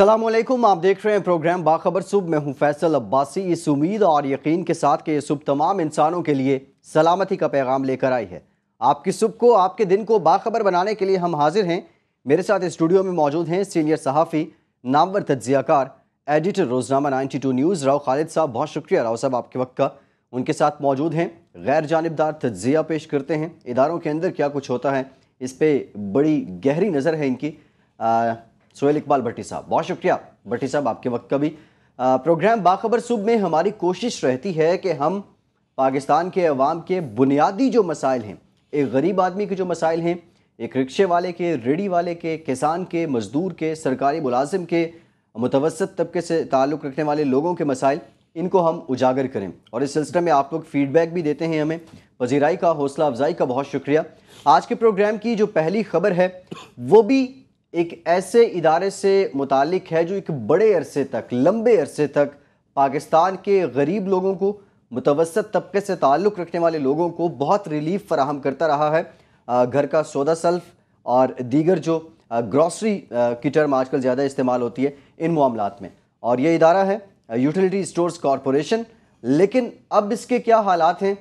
السلام علیکم، آپ دیکھ رہے ہیں پروگرام باخبر۔ صبح میں ہوں فیصل عباسی۔ اس امید اور یقین کے ساتھ کہ یہ صبح تمام انسانوں کے لیے سلامتی کا پیغام لے کر آئی ہے۔ آپ کی صبح کو، آپ کے دن کو باخبر بنانے کے لیے ہم حاضر ہیں۔ میرے ساتھ اسٹوڈیو میں موجود ہیں سینئر صحافی، نامور تجزیہ کار ایڈیٹر روزنامہ ninety two news, Rao Khalid صاحب۔ بہت شکریہ راؤ صاحب، آپ کے وقت کا۔ ان کے ساتھ موجود ہیں۔ غیر جانبدار تجزیہ پیش کرتے ہیں۔ اداروں کے اندر کیا کچھ ہوتا ہے؟ اس پہ بڑی گہری نظر ہے ان کی۔ سہیل اقبال بھٹی صاحب، بہت شکریہ بھٹی صاحب آپ کے وقت کا بھی۔ پروگرام باخبر صبح میں ہماری کوشش رہتی ہے کہ ہم پاکستان کے عوام کے بنیادی جو مسائل ہیں، ایک غریب آدمی کے جو مسائل ہیں، ایک رکشے والے کے ریڈی والے کے، کسان کے، مزدور کے، سرکاری ملازم کے، متوسط طبقے سے تعلق رکھنے والے لوگوں کے مسائل، ان کو ہم اجاگر کریں۔ اور اس سلسلے میں آپ لوگ فیڈ بیک بھی دیتے ہیں ہمیں۔ وزیرائی کا حوصلہ افزائی کا بہت شکریہ۔ آج کے پروگرام کی جو پہلی خبر ہے، وہ بھی ایک ایسے ادارے سے متعلق ہے جو ایک بڑے عرصے تک، لمبے عرصے تک پاکستان کے غریب لوگوں کو، متوسط طبقے سے تعلق رکھنے والے لوگوں کو بہت ریلیف فراہم کرتا رہا ہے۔ گھر کا سودا سلف اور دیگر جو گروسری کی ٹرم آج کل زیادہ استعمال ہوتی ہے ان معاملات میں۔ اور یہ ادارہ ہے، یوٹیلیٹی سٹورز کارپوریشن۔ لیکن اب اس کے کیا حالات ہیں؟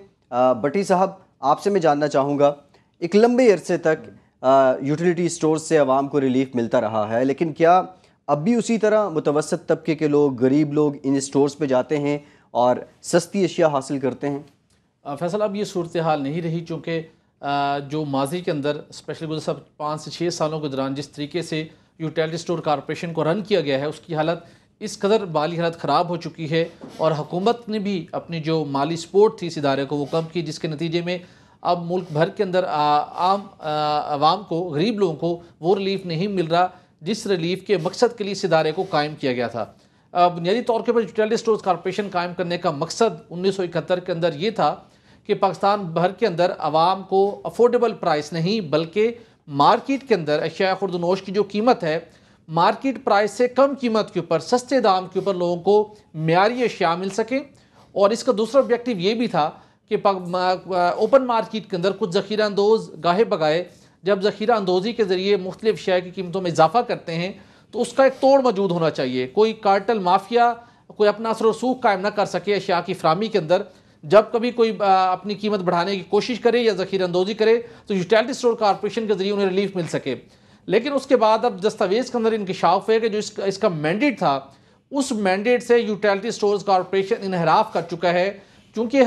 بٹی صاحب، آپ سے میں جاننا چاہوں گا، ایک لمبے عرصے تک یوٹیلیٹی سٹورز سے عوام کو ریلیف ملتا رہا ہے، لیکن کیا اب بھی اسی طرح متوسط طبقے کے لوگ، غریب لوگ ان سٹورز پہ جاتے ہیں اور سستی اشیاء حاصل کرتے ہیں؟ فیصل، اب یہ صورتحال نہیں رہی، چونکہ جو ماضی کے اندر اسپیشلی گزشتہ پانچ سے چھ سالوں کے دوران جس طریقے سے یوٹیلیٹی سٹور کارپوریشن کو رن کیا گیا ہے، اس کی حالت اس قدر مالی حالت خراب ہو چکی ہے اور حکومت نے بھی اپنی جو مالی سپورٹ تھی اس ادارے کو وہ کم کی، جس کے نتیجے میں اب ملک بھر کے اندر عام عوام کو، غریب لوگوں کو وہ ریلیف نہیں مل رہا جس ریلیف کے مقصد کے لیے اس ادارے کو قائم کیا گیا تھا۔ بنیادی طور کے پر یوٹیلیٹی سٹورز کارپوریشن قائم کرنے کا مقصد انیس سو اکہتر کے اندر یہ تھا کہ پاکستان بھر کے اندر عوام کو افورڈیبل پرائس نہیں، بلکہ مارکیٹ کے اندر اشیاء خرد نوش کی جو قیمت ہے مارکیٹ پرائس سے کم قیمت کے اوپر، سستے دام کے اوپر لوگوں کو معیاری اشیاء مل سکیں۔ اور اس کا دوسرا آبجیکٹو یہ بھی تھا کہ اوپن مارکیٹ کے اندر کچھ ذخیرہ اندوز گاہے بگائے جب ذخیرہ اندوزی کے ذریعے مختلف شے کی قیمتوں میں اضافہ کرتے ہیں، تو اس کا ایک توڑ موجود ہونا چاہیے۔ کوئی کارٹل مافیا، کوئی اپنا اثر و رسوخ قائم نہ کر سکے اشیاء کی فراہمی کے اندر۔ جب کبھی کوئی اپنی قیمت بڑھانے کی کوشش کرے یا ذخیرہ اندوزی کرے، تو یوٹیلٹی سٹور کارپوریشن کے ذریعے انہیں ریلیف مل سکے۔ لیکن اس کے بعد اب دستاویز کے اندر انکشاف ہے کہ جو اس کا مینڈیٹ تھا، اس مینڈیٹ سے یوٹیلٹی سٹورز کارپوریشن انحراف کر چکا ہے۔ چونکہ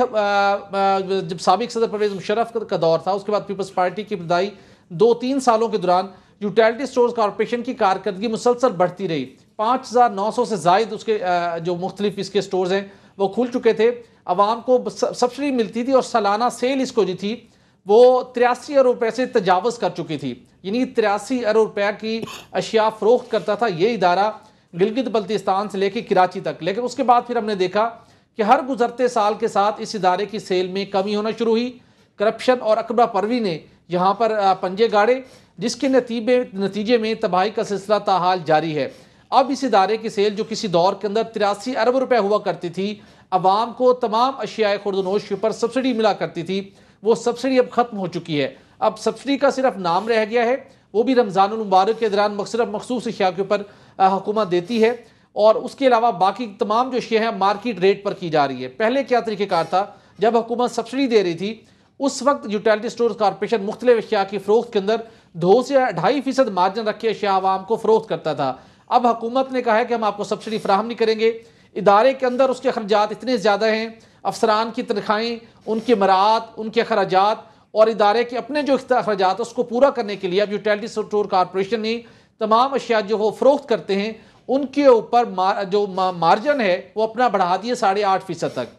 جب سابق صدر پرویز مشرف کا دور تھا، اس کے بعد پیپلز پارٹی کی ابتدائی دو تین سالوں کے دوران یوٹیلٹی سٹورز کارپوریشن کی کارکردگی مسلسل بڑھتی رہی۔ پانچ ہزار نو سو سے زائد اس کے جو مختلف اس کے سٹورز ہیں، وہ کھل چکے تھے۔ عوام کو سبسڈی ملتی تھی اور سالانہ سیل اس کو جو تھی، وہ تریاسی ارب روپے سے تجاوز کر چکی تھی۔ یعنی تریاسی ارب روپے کی اشیاء فروخت کرتا تھا یہ ادارہ گلگت بلتستان سے لے کے کراچی تک۔ لیکن اس کے بعد پھر ہم نے دیکھا کہ ہر گزرتے سال کے ساتھ اس ادارے کی سیل میں کمی ہونا شروع ہوئی۔ کرپشن اور اکبر پروی نے یہاں پر پنجے گاڑے، جس کے نتیجے میں تباہی کا سلسلہ تاحال جاری ہے۔ اب اس ادارے کی سیل جو کسی دور کے اندر تراسی ارب روپے ہوا کرتی تھی، عوام کو تمام اشیاء خرد نوش کے اوپر سبسڈی ملا کرتی تھی۔ وہ سبسڈی اب ختم ہو چکی ہے۔ اب سبسڈی کا صرف نام رہ گیا ہے، وہ بھی رمضان المبارک کے دوران مقصرف مخصوص اشیاء کے اوپر حکومت دیتی ہے۔ اور اس کے علاوہ باقی تمام جو اشیاء ہیں مارکیٹ ریٹ پر کی جا رہی ہے۔ پہلے کیا طریقہ کار تھا؟ جب حکومت سبسڈی دے رہی تھی، اس وقت یوٹیلٹی سٹورز کارپوریشن مختلف اشیاء کی فروخت کے اندر دو سے ڈھائی فیصد مارجن رکھ کے اشیاء عوام کو فروخت کرتا تھا۔ اب حکومت نے کہا ہے کہ ہم آپ کو سبسڈی فراہم نہیں کریں گے۔ ادارے کے اندر اس کے اخراجات اتنے زیادہ ہیں، افسران کی تنخواہیں، ان کے مراعات، ان کے اخراجات، اور ادارے کے اپنے جو اخراجات اس کو پورا کرنے کے لیے اب یوٹیلٹی سٹور کارپوریشن نے تمام اشیاء جو وہ فروخت کرتے ہیں ان کے اوپر جو مارجن ہے، وہ اپنا بڑھا دیے ساڑھے آٹھ فیصد تک۔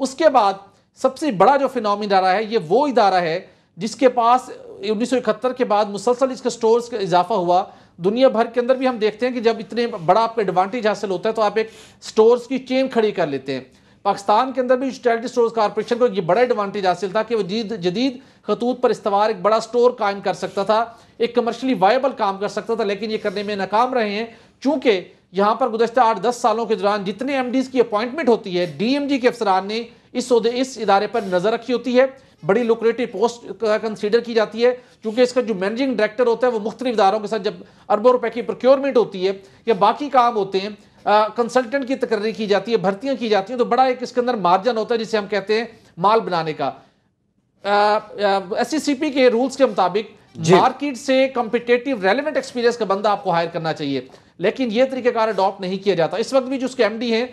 اس کے بعد سب سے بڑا جو فنوم ادارہ ہے، یہ وہ ادارہ ہے جس کے پاس انیس سو اکہتر کے بعد مسلسل اس کے سٹورز کا اضافہ ہوا۔ دنیا بھر کے اندر بھی ہم دیکھتے ہیں کہ جب اتنے بڑا آپ کو ایڈوانٹیج حاصل ہوتا ہے تو آپ ایک سٹورز کی چین کھڑی کر لیتے ہیں۔ پاکستان کے اندر بھی چیریٹی سٹورز کارپوریشن کو یہ بڑا ایڈوانٹیج حاصل تھا کہ وہ جدید خطوط پر استوار ایک بڑا سٹور قائم کر سکتا تھا، ایک کمرشلی وائبل کام کر سکتا تھا، لیکن یہ کرنے میں ناکام رہے ہیں۔ چونکہ یہاں پر گزشتہ آٹھ دس سالوں کے دوران جتنے ایم ڈیز کی اپوائنٹمنٹ ہوتی ہے ڈی ایم جی کے افسران نے اس اس ادارے پر نظر رکھی ہوتی ہے۔ بڑی لوکریٹی پوسٹ کنسیڈر کی جاتی ہے کیونکہ اس کا جو مینجنگ ڈائریکٹر ہوتا ہے وہ مختلف اداروں کے ساتھ جب اربوں روپے کی پروکیورمنٹ ہوتی ہے یا باقی کام ہوتے ہیں کنسلٹنٹ کی تقرری کی جاتی ہے بھرتیاں کی جاتی ہیں تو بڑا ایک اس کے اندر مارجن ہوتا ہے جسے ہم کہتے ہیں مال بنانے کا۔ ایس سی سی پی کے رولز کے مطابق مارکیٹ جی۔ سے کمپیٹیٹیو ریلیونٹ ایکسپیرینس کا بندہ آپ کو ہائر کرنا چاہیے۔ لیکن یہ طریقہ کار اڈاپٹ نہیں کیا جاتا۔ اس وقت بھی جو اس کے ایم ڈی ہیں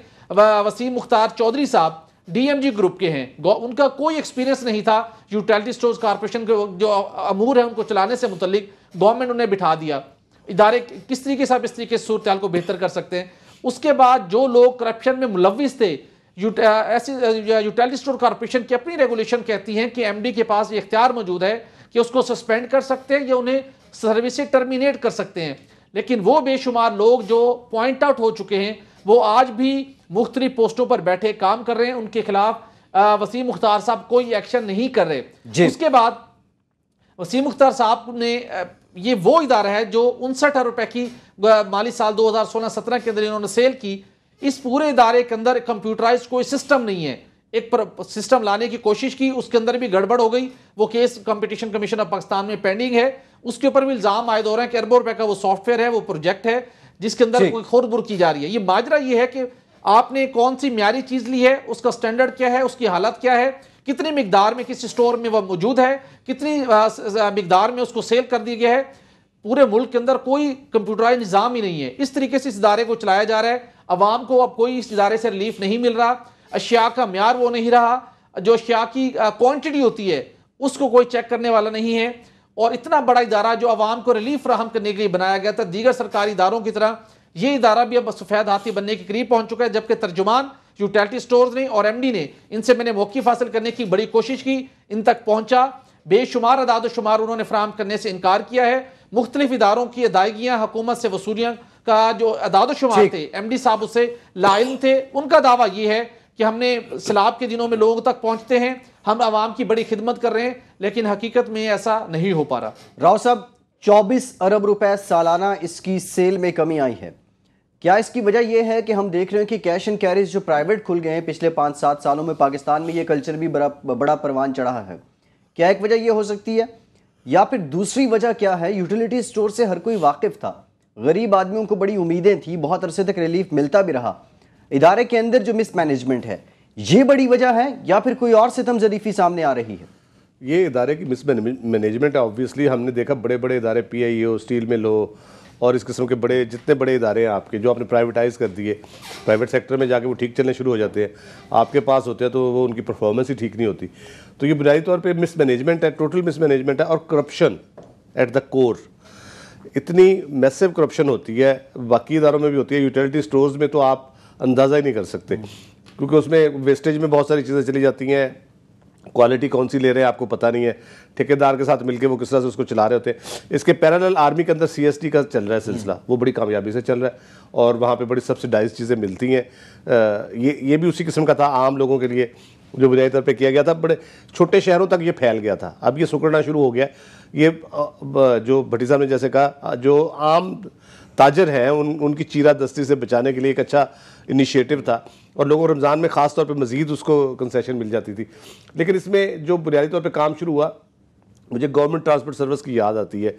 وسیم مختار چودھری صاحب ڈی ایم جی گروپ کے ہیں۔ ان کا کوئی ایکسپیرینس نہیں تھا یوٹیلٹی سٹورز کارپوریشن کے جو امور ہیں ان کو چلانے سے متعلق گورنمنٹ انہیں بٹھا دیا۔ ادارے کس طریقے سے آپ اس طریقے سے صورتحال کو بہتر کر سکتے ہیں؟ اس کے بعد جو لوگ کرپشن میں ملوث تھے یوٹیلٹی سٹور کارپوریشن کی اپنی ریگولیشن کہتی ہیں کہ ایم ڈی کے پاس یہ اختیار موجود ہے کہ اس کو سسپینڈ کر سکتے ہیں یا انہیں سروسیں ٹرمینیٹ کر سکتے ہیں۔ لیکن وہ بے شمار لوگ جو پوائنٹ آؤٹ ہو چکے ہیں وہ آج بھی مختلف پوسٹوں پر بیٹھے کام کر رہے ہیں ان کے خلاف وسیم مختار صاحب کوئی ایکشن نہیں کر رہے۔ جی۔ اس کے بعد وسیم مختار صاحب نے یہ وہ ادارہ ہے جو انسٹھ روپے کی مالی سال دو ہزار سولہ سترہ کے اندر انہوں نے سیل کی۔ اس پورے ادارے کے اندر کمپیوٹرائز کوئی سسٹم نہیں ہے۔ ایک سسٹم لانے کی کوشش کی اس کے اندر بھی گڑبڑ ہو گئی۔ وہ case competition commission of Pakistan میں پینڈنگ ہے۔ اس کے اوپر بھی الزام عائد ہو رہے ہیں کہ اربوں روپے کا وہ سافٹ ویئر ہے وہ پروجیکٹ ہے جس کے اندر جی۔ کوئی خور بر کی جا رہی ہے۔ یہ ماجرہ یہ ہے کہ آپ نے کون سی معیاری چیز لی ہے اس کا سٹینڈرڈ کیا ہے اس کی حالت کیا ہے کتنی مقدار میں کس اسٹور میں وہ موجود ہے کتنی مقدار میں اس کو سیل کر دی گیا ہے۔ پورے ملک کے اندر کوئی کمپیوٹرائز نظام ہی نہیں ہے۔ اس طریقے سے اس ادارے کو چلایا جا رہا ہے۔ عوام کو اب کوئی اس ادارے سے ریلیف نہیں مل رہا۔ اشیاء کا معیار وہ نہیں رہا۔ جو اشیاء کی کوانٹٹی ہوتی ہے اس کو کوئی چیک کرنے والا نہیں ہے۔ اور اتنا بڑا ادارہ جو عوام کو ریلیف فراہم کرنے کے لیے بنایا گیا تھا دیگر سرکاری اداروں کی طرح یہ ادارہ بھی اب سفید ہاتھی بننے کے قریب پہنچ چکا ہے جبکہ ترجمان یوٹیلٹی سٹورز نے اور ایم ڈی نے ان سے میں نے موقف حاصل کرنے کی بڑی کوشش کی ان تک پہنچا۔ بے شمار اداد و شمار انہوں نے فراہم کرنے سے انکار کیا ہے۔ مختلف اداروں کی ادائیگیاں حکومت سے وصولیاں کا جو اداد و شمار تھے ایم ڈی صاحب اسے لائل تھے۔ ان کا دعویٰ یہ ہے کہ ہم نے سلاب کے دنوں میں لوگوں تک پہنچتے ہیں۔ ہم عوام کی بڑی خدمت کر رہے ہیں، لیکن حقیقت میں ایسا نہیں ہو پا رہا۔ راؤ صاحب، چوبیس ارب روپے سالانہ اس کی سیل میں کمی آئی ہے۔ کیا اس کی وجہ یہ ہے کہ ہم دیکھ رہے ہیں کہ کیش اینڈ کیریز جو پرائیویٹ کھل گئے ہیں، پچھلے پانچ سات سالوں میں پاکستان میں یہ کلچر بھی بڑا بڑا پروان چڑھا ہے۔ کیا ایک وجہ یہ ہو سکتی ہے؟ یا پھر دوسری وجہ کیا ہے؟ یوٹیلیٹی سٹور سے ہر کوئی واقف تھا۔ غریب آدمیوں کو بڑی امیدیں تھیں، بہت عرصے تک ریلیف ملتا بھی رہا۔ ادارے کے اندر جو مس مینجمنٹ ہے یہ بڑی وجہ ہے یا پھر کوئی اور ستم ظریفی سامنے آ رہی ہے؟ یہ ادارے کی مس مینجمنٹ ہے آبویسلی ہم نے دیکھا بڑے بڑے ادارے پی آئی او اسٹیل مل ہو، اور اس قسم کے بڑے جتنے بڑے ادارے ہیں آپ کے جو آپ نے پرائیویٹائز کر دیے پرائیویٹ سیکٹر میں جا کے وہ ٹھیک چلنے شروع ہو جاتے ہیں۔ آپ کے پاس ہوتے ہیں تو وہ ان کی پرفارمنس ہی ٹھیک نہیں ہوتی۔ تو یہ بنیادی طور پہ مس مینجمنٹ ہے ٹوٹل مس مینجمنٹ ہے، اور کرپشن ایٹ دا کور اتنی میسو کرپشن ہوتی ہے، باقی اداروں میں بھی ہوتی ہے یوٹیلیٹی سٹورز میں تو آپ اندازہ ہی نہیں کر سکتے۔ کیونکہ اس میں ویسٹیج میں بہت ساری چیزیں چلی جاتی ہیں۔ کوالٹی کون سی لے رہے ہیں آپ کو پتہ نہیں ہے۔ ٹھیکیدار کے ساتھ مل کے وہ کس طرح سے اس کو چلا رہے ہوتے ہیں۔ اس کے پیرالل آرمی کے اندر سی ایس ٹی کا چل رہا ہے سلسلہ۔ وہ بڑی کامیابی سے چل رہا ہے اور وہاں پہ بڑی سبسیڈائز چیزیں ملتی ہیں۔ یہ یہ بھی اسی قسم کا تھا عام لوگوں کے لیے جو بجائی طور پہ کیا گیا تھا۔ بڑے چھوٹے شہروں تک یہ پھیل گیا تھا۔ اب یہ سکڑنا شروع ہو گیا۔ یہ جو بھٹی صاحب نے جیسے کہا، جو عام تاجر ہیں، ان ان کی چیرہ دستی سے بچانے کے لیے ایک اچھا انیشیٹو تھا۔ اور لوگوں رمضان میں خاص طور پہ مزید اس کو کنسیشن مل جاتی تھی۔ لیکن اس میں جو بنیادی طور پہ کام شروع ہوا، مجھے گورنمنٹ ٹرانسپورٹ سروس کی یاد آتی ہے۔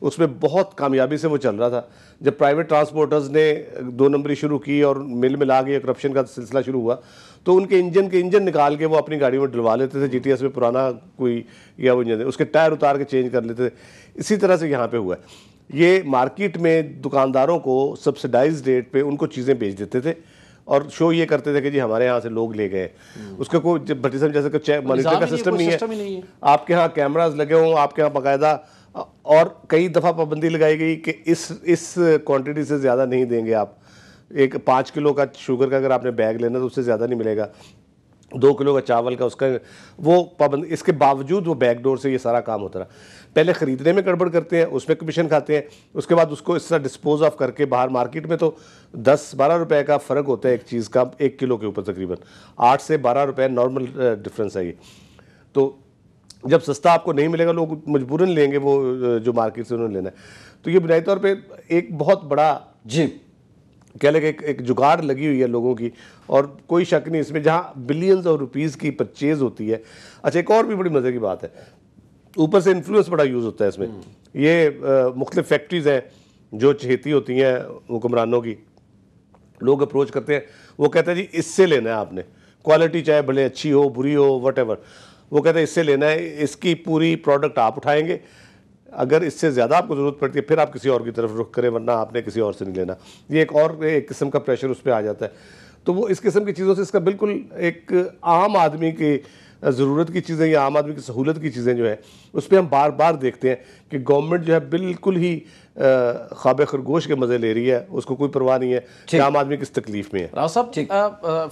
اس میں بہت کامیابی سے وہ چل رہا تھا۔ جب پرائیویٹ ٹرانسپورٹرز نے دو نمبری شروع کی اور مل ملا کے کرپشن کا سلسلہ شروع ہوا، تو ان کے انجن کے انجن نکال کے وہ اپنی گاڑی میں ڈلوا لیتے تھے۔ جی ٹی ایس میں پرانا کوئی یا وہ انجن اس کے ٹائر اتار کے چینج کر لیتے تھے۔ اسی طرح سے یہاں پہ ہوا ہے۔ یہ مارکیٹ میں دکانداروں کو سبسڈائز ریٹ پہ ان کو چیزیں بیچ دیتے تھے۔ اور شو یہ کرتے تھے کہ جی ہمارے ہاں سے لوگ لے گئے۔ اس کا کوئی بھٹی صاحب جیسے کہ مانیٹر کا سسٹم نہیں ہے آپ کے ہاں کیمراز لگے ہوں آپ کے ہاں باقاعدہ اور کئی دفعہ پابندی لگائی گئی کہ اس اس کوانٹٹی سے زیادہ نہیں دیں گے آپ۔ ایک پانچ کلو کا شوگر کا اگر آپ نے بیگ لینا تو اس سے زیادہ نہیں ملے گا۔ دو کلو کا چاول کا اس کا وہ پابند اس کے باوجود وہ بیک ڈور سے یہ سارا کام ہوتا رہا۔ پہلے خریدنے میں گڑبڑ کرتے ہیں، اس میں کمیشن کھاتے ہیں، اس کے بعد اس کو اس طرح ڈسپوز آف کر کے باہر مارکیٹ میں تو دس بارہ روپے کا فرق ہوتا ہے ایک چیز کا، ایک کلو کے اوپر تقریباً۔ آٹھ سے بارہ روپے نارمل ڈفرینس uh, ہے یہ۔ تو جب سستا آپ کو نہیں ملے گا، لوگ مجبوراً لیں گے وہ uh, جو مارکیٹ سے انہوں نے لینا ہے۔ تو یہ بنیادی طور پہ ایک بہت بڑا جی کہہ لے کہ ایک ایک جگاڑ لگی ہوئی ہے لوگوں کی۔ اور کوئی شک نہیں اس میں، جہاں بلینز اور روپیز کی پرچیز ہوتی ہے۔ اچھا ایک اور بھی بڑی مزے کی بات ہے۔ اوپر سے انفلوئنس بڑا یوز ہوتا ہے اس میں۔ یہ مختلف فیکٹریز ہیں جو چہیتی ہوتی ہیں حکمرانوں کی۔ لوگ اپروچ کرتے ہیں۔ وہ کہتے ہیں جی اس سے لینا ہے آپ نے۔ کوالٹی چاہے بھلے اچھی ہو بری ہو وٹ ایور وہ کہتے ہیں اس سے لینا ہے اس کی پوری پروڈکٹ آپ اٹھائیں گے۔ اگر اس سے زیادہ آپ کو ضرورت پڑتی ہے پھر آپ کسی اور کی طرف رخ کریں ورنہ آپ نے کسی اور سے نہیں لینا۔ یہ ایک اور ایک قسم کا پریشر اس پہ آ جاتا ہے۔ تو وہ اس قسم کی چیزوں سے اس کا بالکل ایک عام آدمی کی ضرورت کی چیزیں یا عام آدمی کی سہولت کی چیزیں جو ہیں، اس پہ ہم بار بار دیکھتے ہیں کہ گورنمنٹ جو ہے بالکل ہی خواب خرگوش کے مزے لے رہی ہے اس کو کوئی پرواہ نہیں ہے کہ عام آدمی کس تکلیف میں ہے؟ راؤ صاحب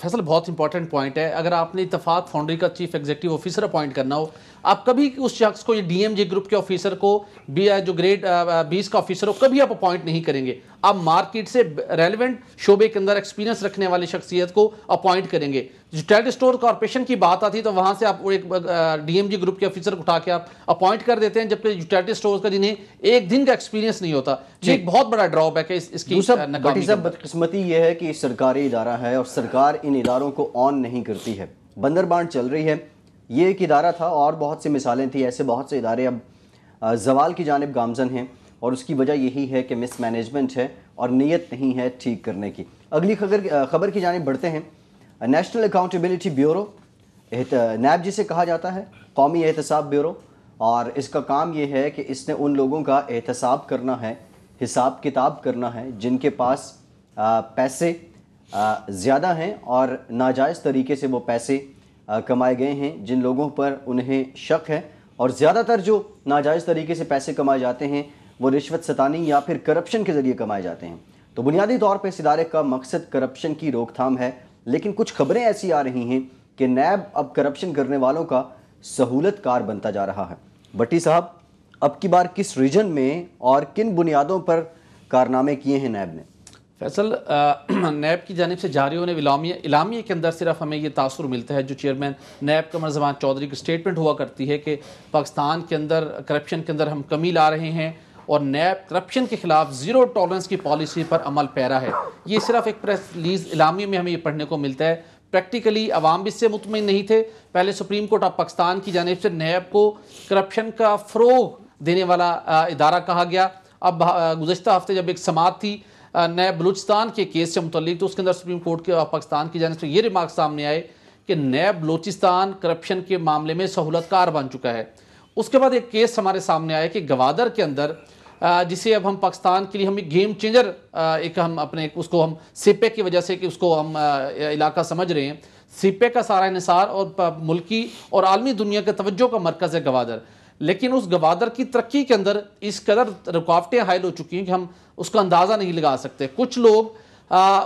فیصل بہت امپورٹنٹ پوائنٹ ہے۔ اگر آپ نے اتفاق فاؤنڈری کا چیف ایگزیکٹو آفیسر اپوائنٹ کرنا ہو آپ کبھی اس شخص کو یہ ڈی ایم جی گروپ کے آفیسر کو جو گریڈ بیس کا آفیسر ہو کبھی آپ اپوائنٹ نہیں کریں گے۔ آپ مارکیٹ سے ریلیونٹ شعبے کے اندر ایکسپیرینس رکھنے والی شخصیت کو اپوائنٹ کریں گے۔ جو ٹیلٹ اسٹور کارپوریشن کی بات آتی تو وہاں سے آپ ایک ڈی ایم جی گروپ کے آفیسر کو اٹھا کے آپ اپوائنٹ کر دیتے ہیں جبکہ یوٹیلٹی اسٹور کا جنہیں ایک دن کا ایکسپیرینس نہیں ہوتا۔ یہ ایک بہت بڑا ڈراپ ہے کہ اس کی بٹی صاحب بدقسمتی یہ ہے کہ سرکاری ادارہ ہے اور سرکار ان اداروں کو آن نہیں کرتی ہے۔ بندر بانڈ چل رہی ہے۔ یہ ایک ادارہ تھا اور بہت سی مثالیں تھیں۔ ایسے بہت سے ادارے اب زوال کی جانب گامزن ہیں اور اس کی وجہ یہی ہے کہ مس مینجمنٹ ہے اور نیت نہیں ہے ٹھیک کرنے کی۔ اگلی خبر کی جانب بڑھتے ہیں۔ نیشنل اکاؤنٹیبلٹی بیورو نیب جسے کہا جاتا ہے قومی احتساب بیورو۔ اور اس کا کام یہ ہے کہ اس نے ان لوگوں کا احتساب کرنا ہے، حساب کتاب کرنا ہے، جن کے پاس پیسے زیادہ ہیں اور ناجائز طریقے سے وہ پیسے کمائے گئے ہیں، جن لوگوں پر انہیں شک ہے اور زیادہ تر جو ناجائز طریقے سے پیسے کمائے جاتے ہیں، وہ رشوت ستانی یا پھر کرپشن کے ذریعے کمائے جاتے ہیں۔ تو بنیادی طور پہ اس ادارے کا مقصد کرپشن کی روک تھام ہے، لیکن کچھ خبریں ایسی آ رہی ہیں کہ نیب اب کرپشن کرنے والوں کا سہولت کار بنتا جا رہا ہے۔ بٹی صاحب، اب کی بار کس ریجن میں اور کن بنیادوں پر کارنامے کیے ہیں نیب نے؟ فیصل نیب کی جانب سے جاری ہونے اعلامیہ کے اندر صرف ہمیں یہ تاثر ملتا ہے۔ جو چیئرمین نیب قمر زمان چودھری کی سٹیٹمنٹ ہوا کرتی ہے کہ پاکستان کے اندر کرپشن کے اندر ہم کمی لا رہے ہیں اور نیب کرپشن کے خلاف زیرو ٹالرنس کی پالیسی پر عمل پیرا ہے۔ یہ صرف ایک پریس ریلیز اعلامیہ میں ہمیں یہ پڑھنے کو ملتا ہے۔ پریکٹیکلی عوام بھی اس سے مطمئن نہیں تھے۔ پہلے سپریم کورٹ آف پاکستان کی جانب سے نیب کو کرپشن کا فروغ دینے والا ادارہ کہا گیا۔ اب گزشتہ ہفتے جب ایک سماعت تھی نیب بلوچستان کے کیس سے متعلق، تو اس کے اندر سپریم کورٹ کے پاکستان کی جانب سے یہ ریمارک سامنے آئے کہ نیب بلوچستان کرپشن کے معاملے میں سہولت کار بن چکا ہے۔ اس کے بعد ایک کیس ہمارے سامنے آئے کہ گوادر کے اندر جسے اب ہم پاکستان کے لیے ہم ایک گیم چینجر ایک ہم اپنے اس کو ہم سپے کی وجہ سے کہ اس کو ہم علاقہ سمجھ رہے ہیں۔ سپے کا سارا انحصار اور ملکی اور عالمی دنیا کے توجہ کا مرکز ہے گوادر۔ لیکن اس گوادر کی ترقی کے اندر اس قدر رکاوٹیں حائل ہو چکی ہیں کہ ہم اس کا اندازہ نہیں لگا سکتے۔ کچھ لوگ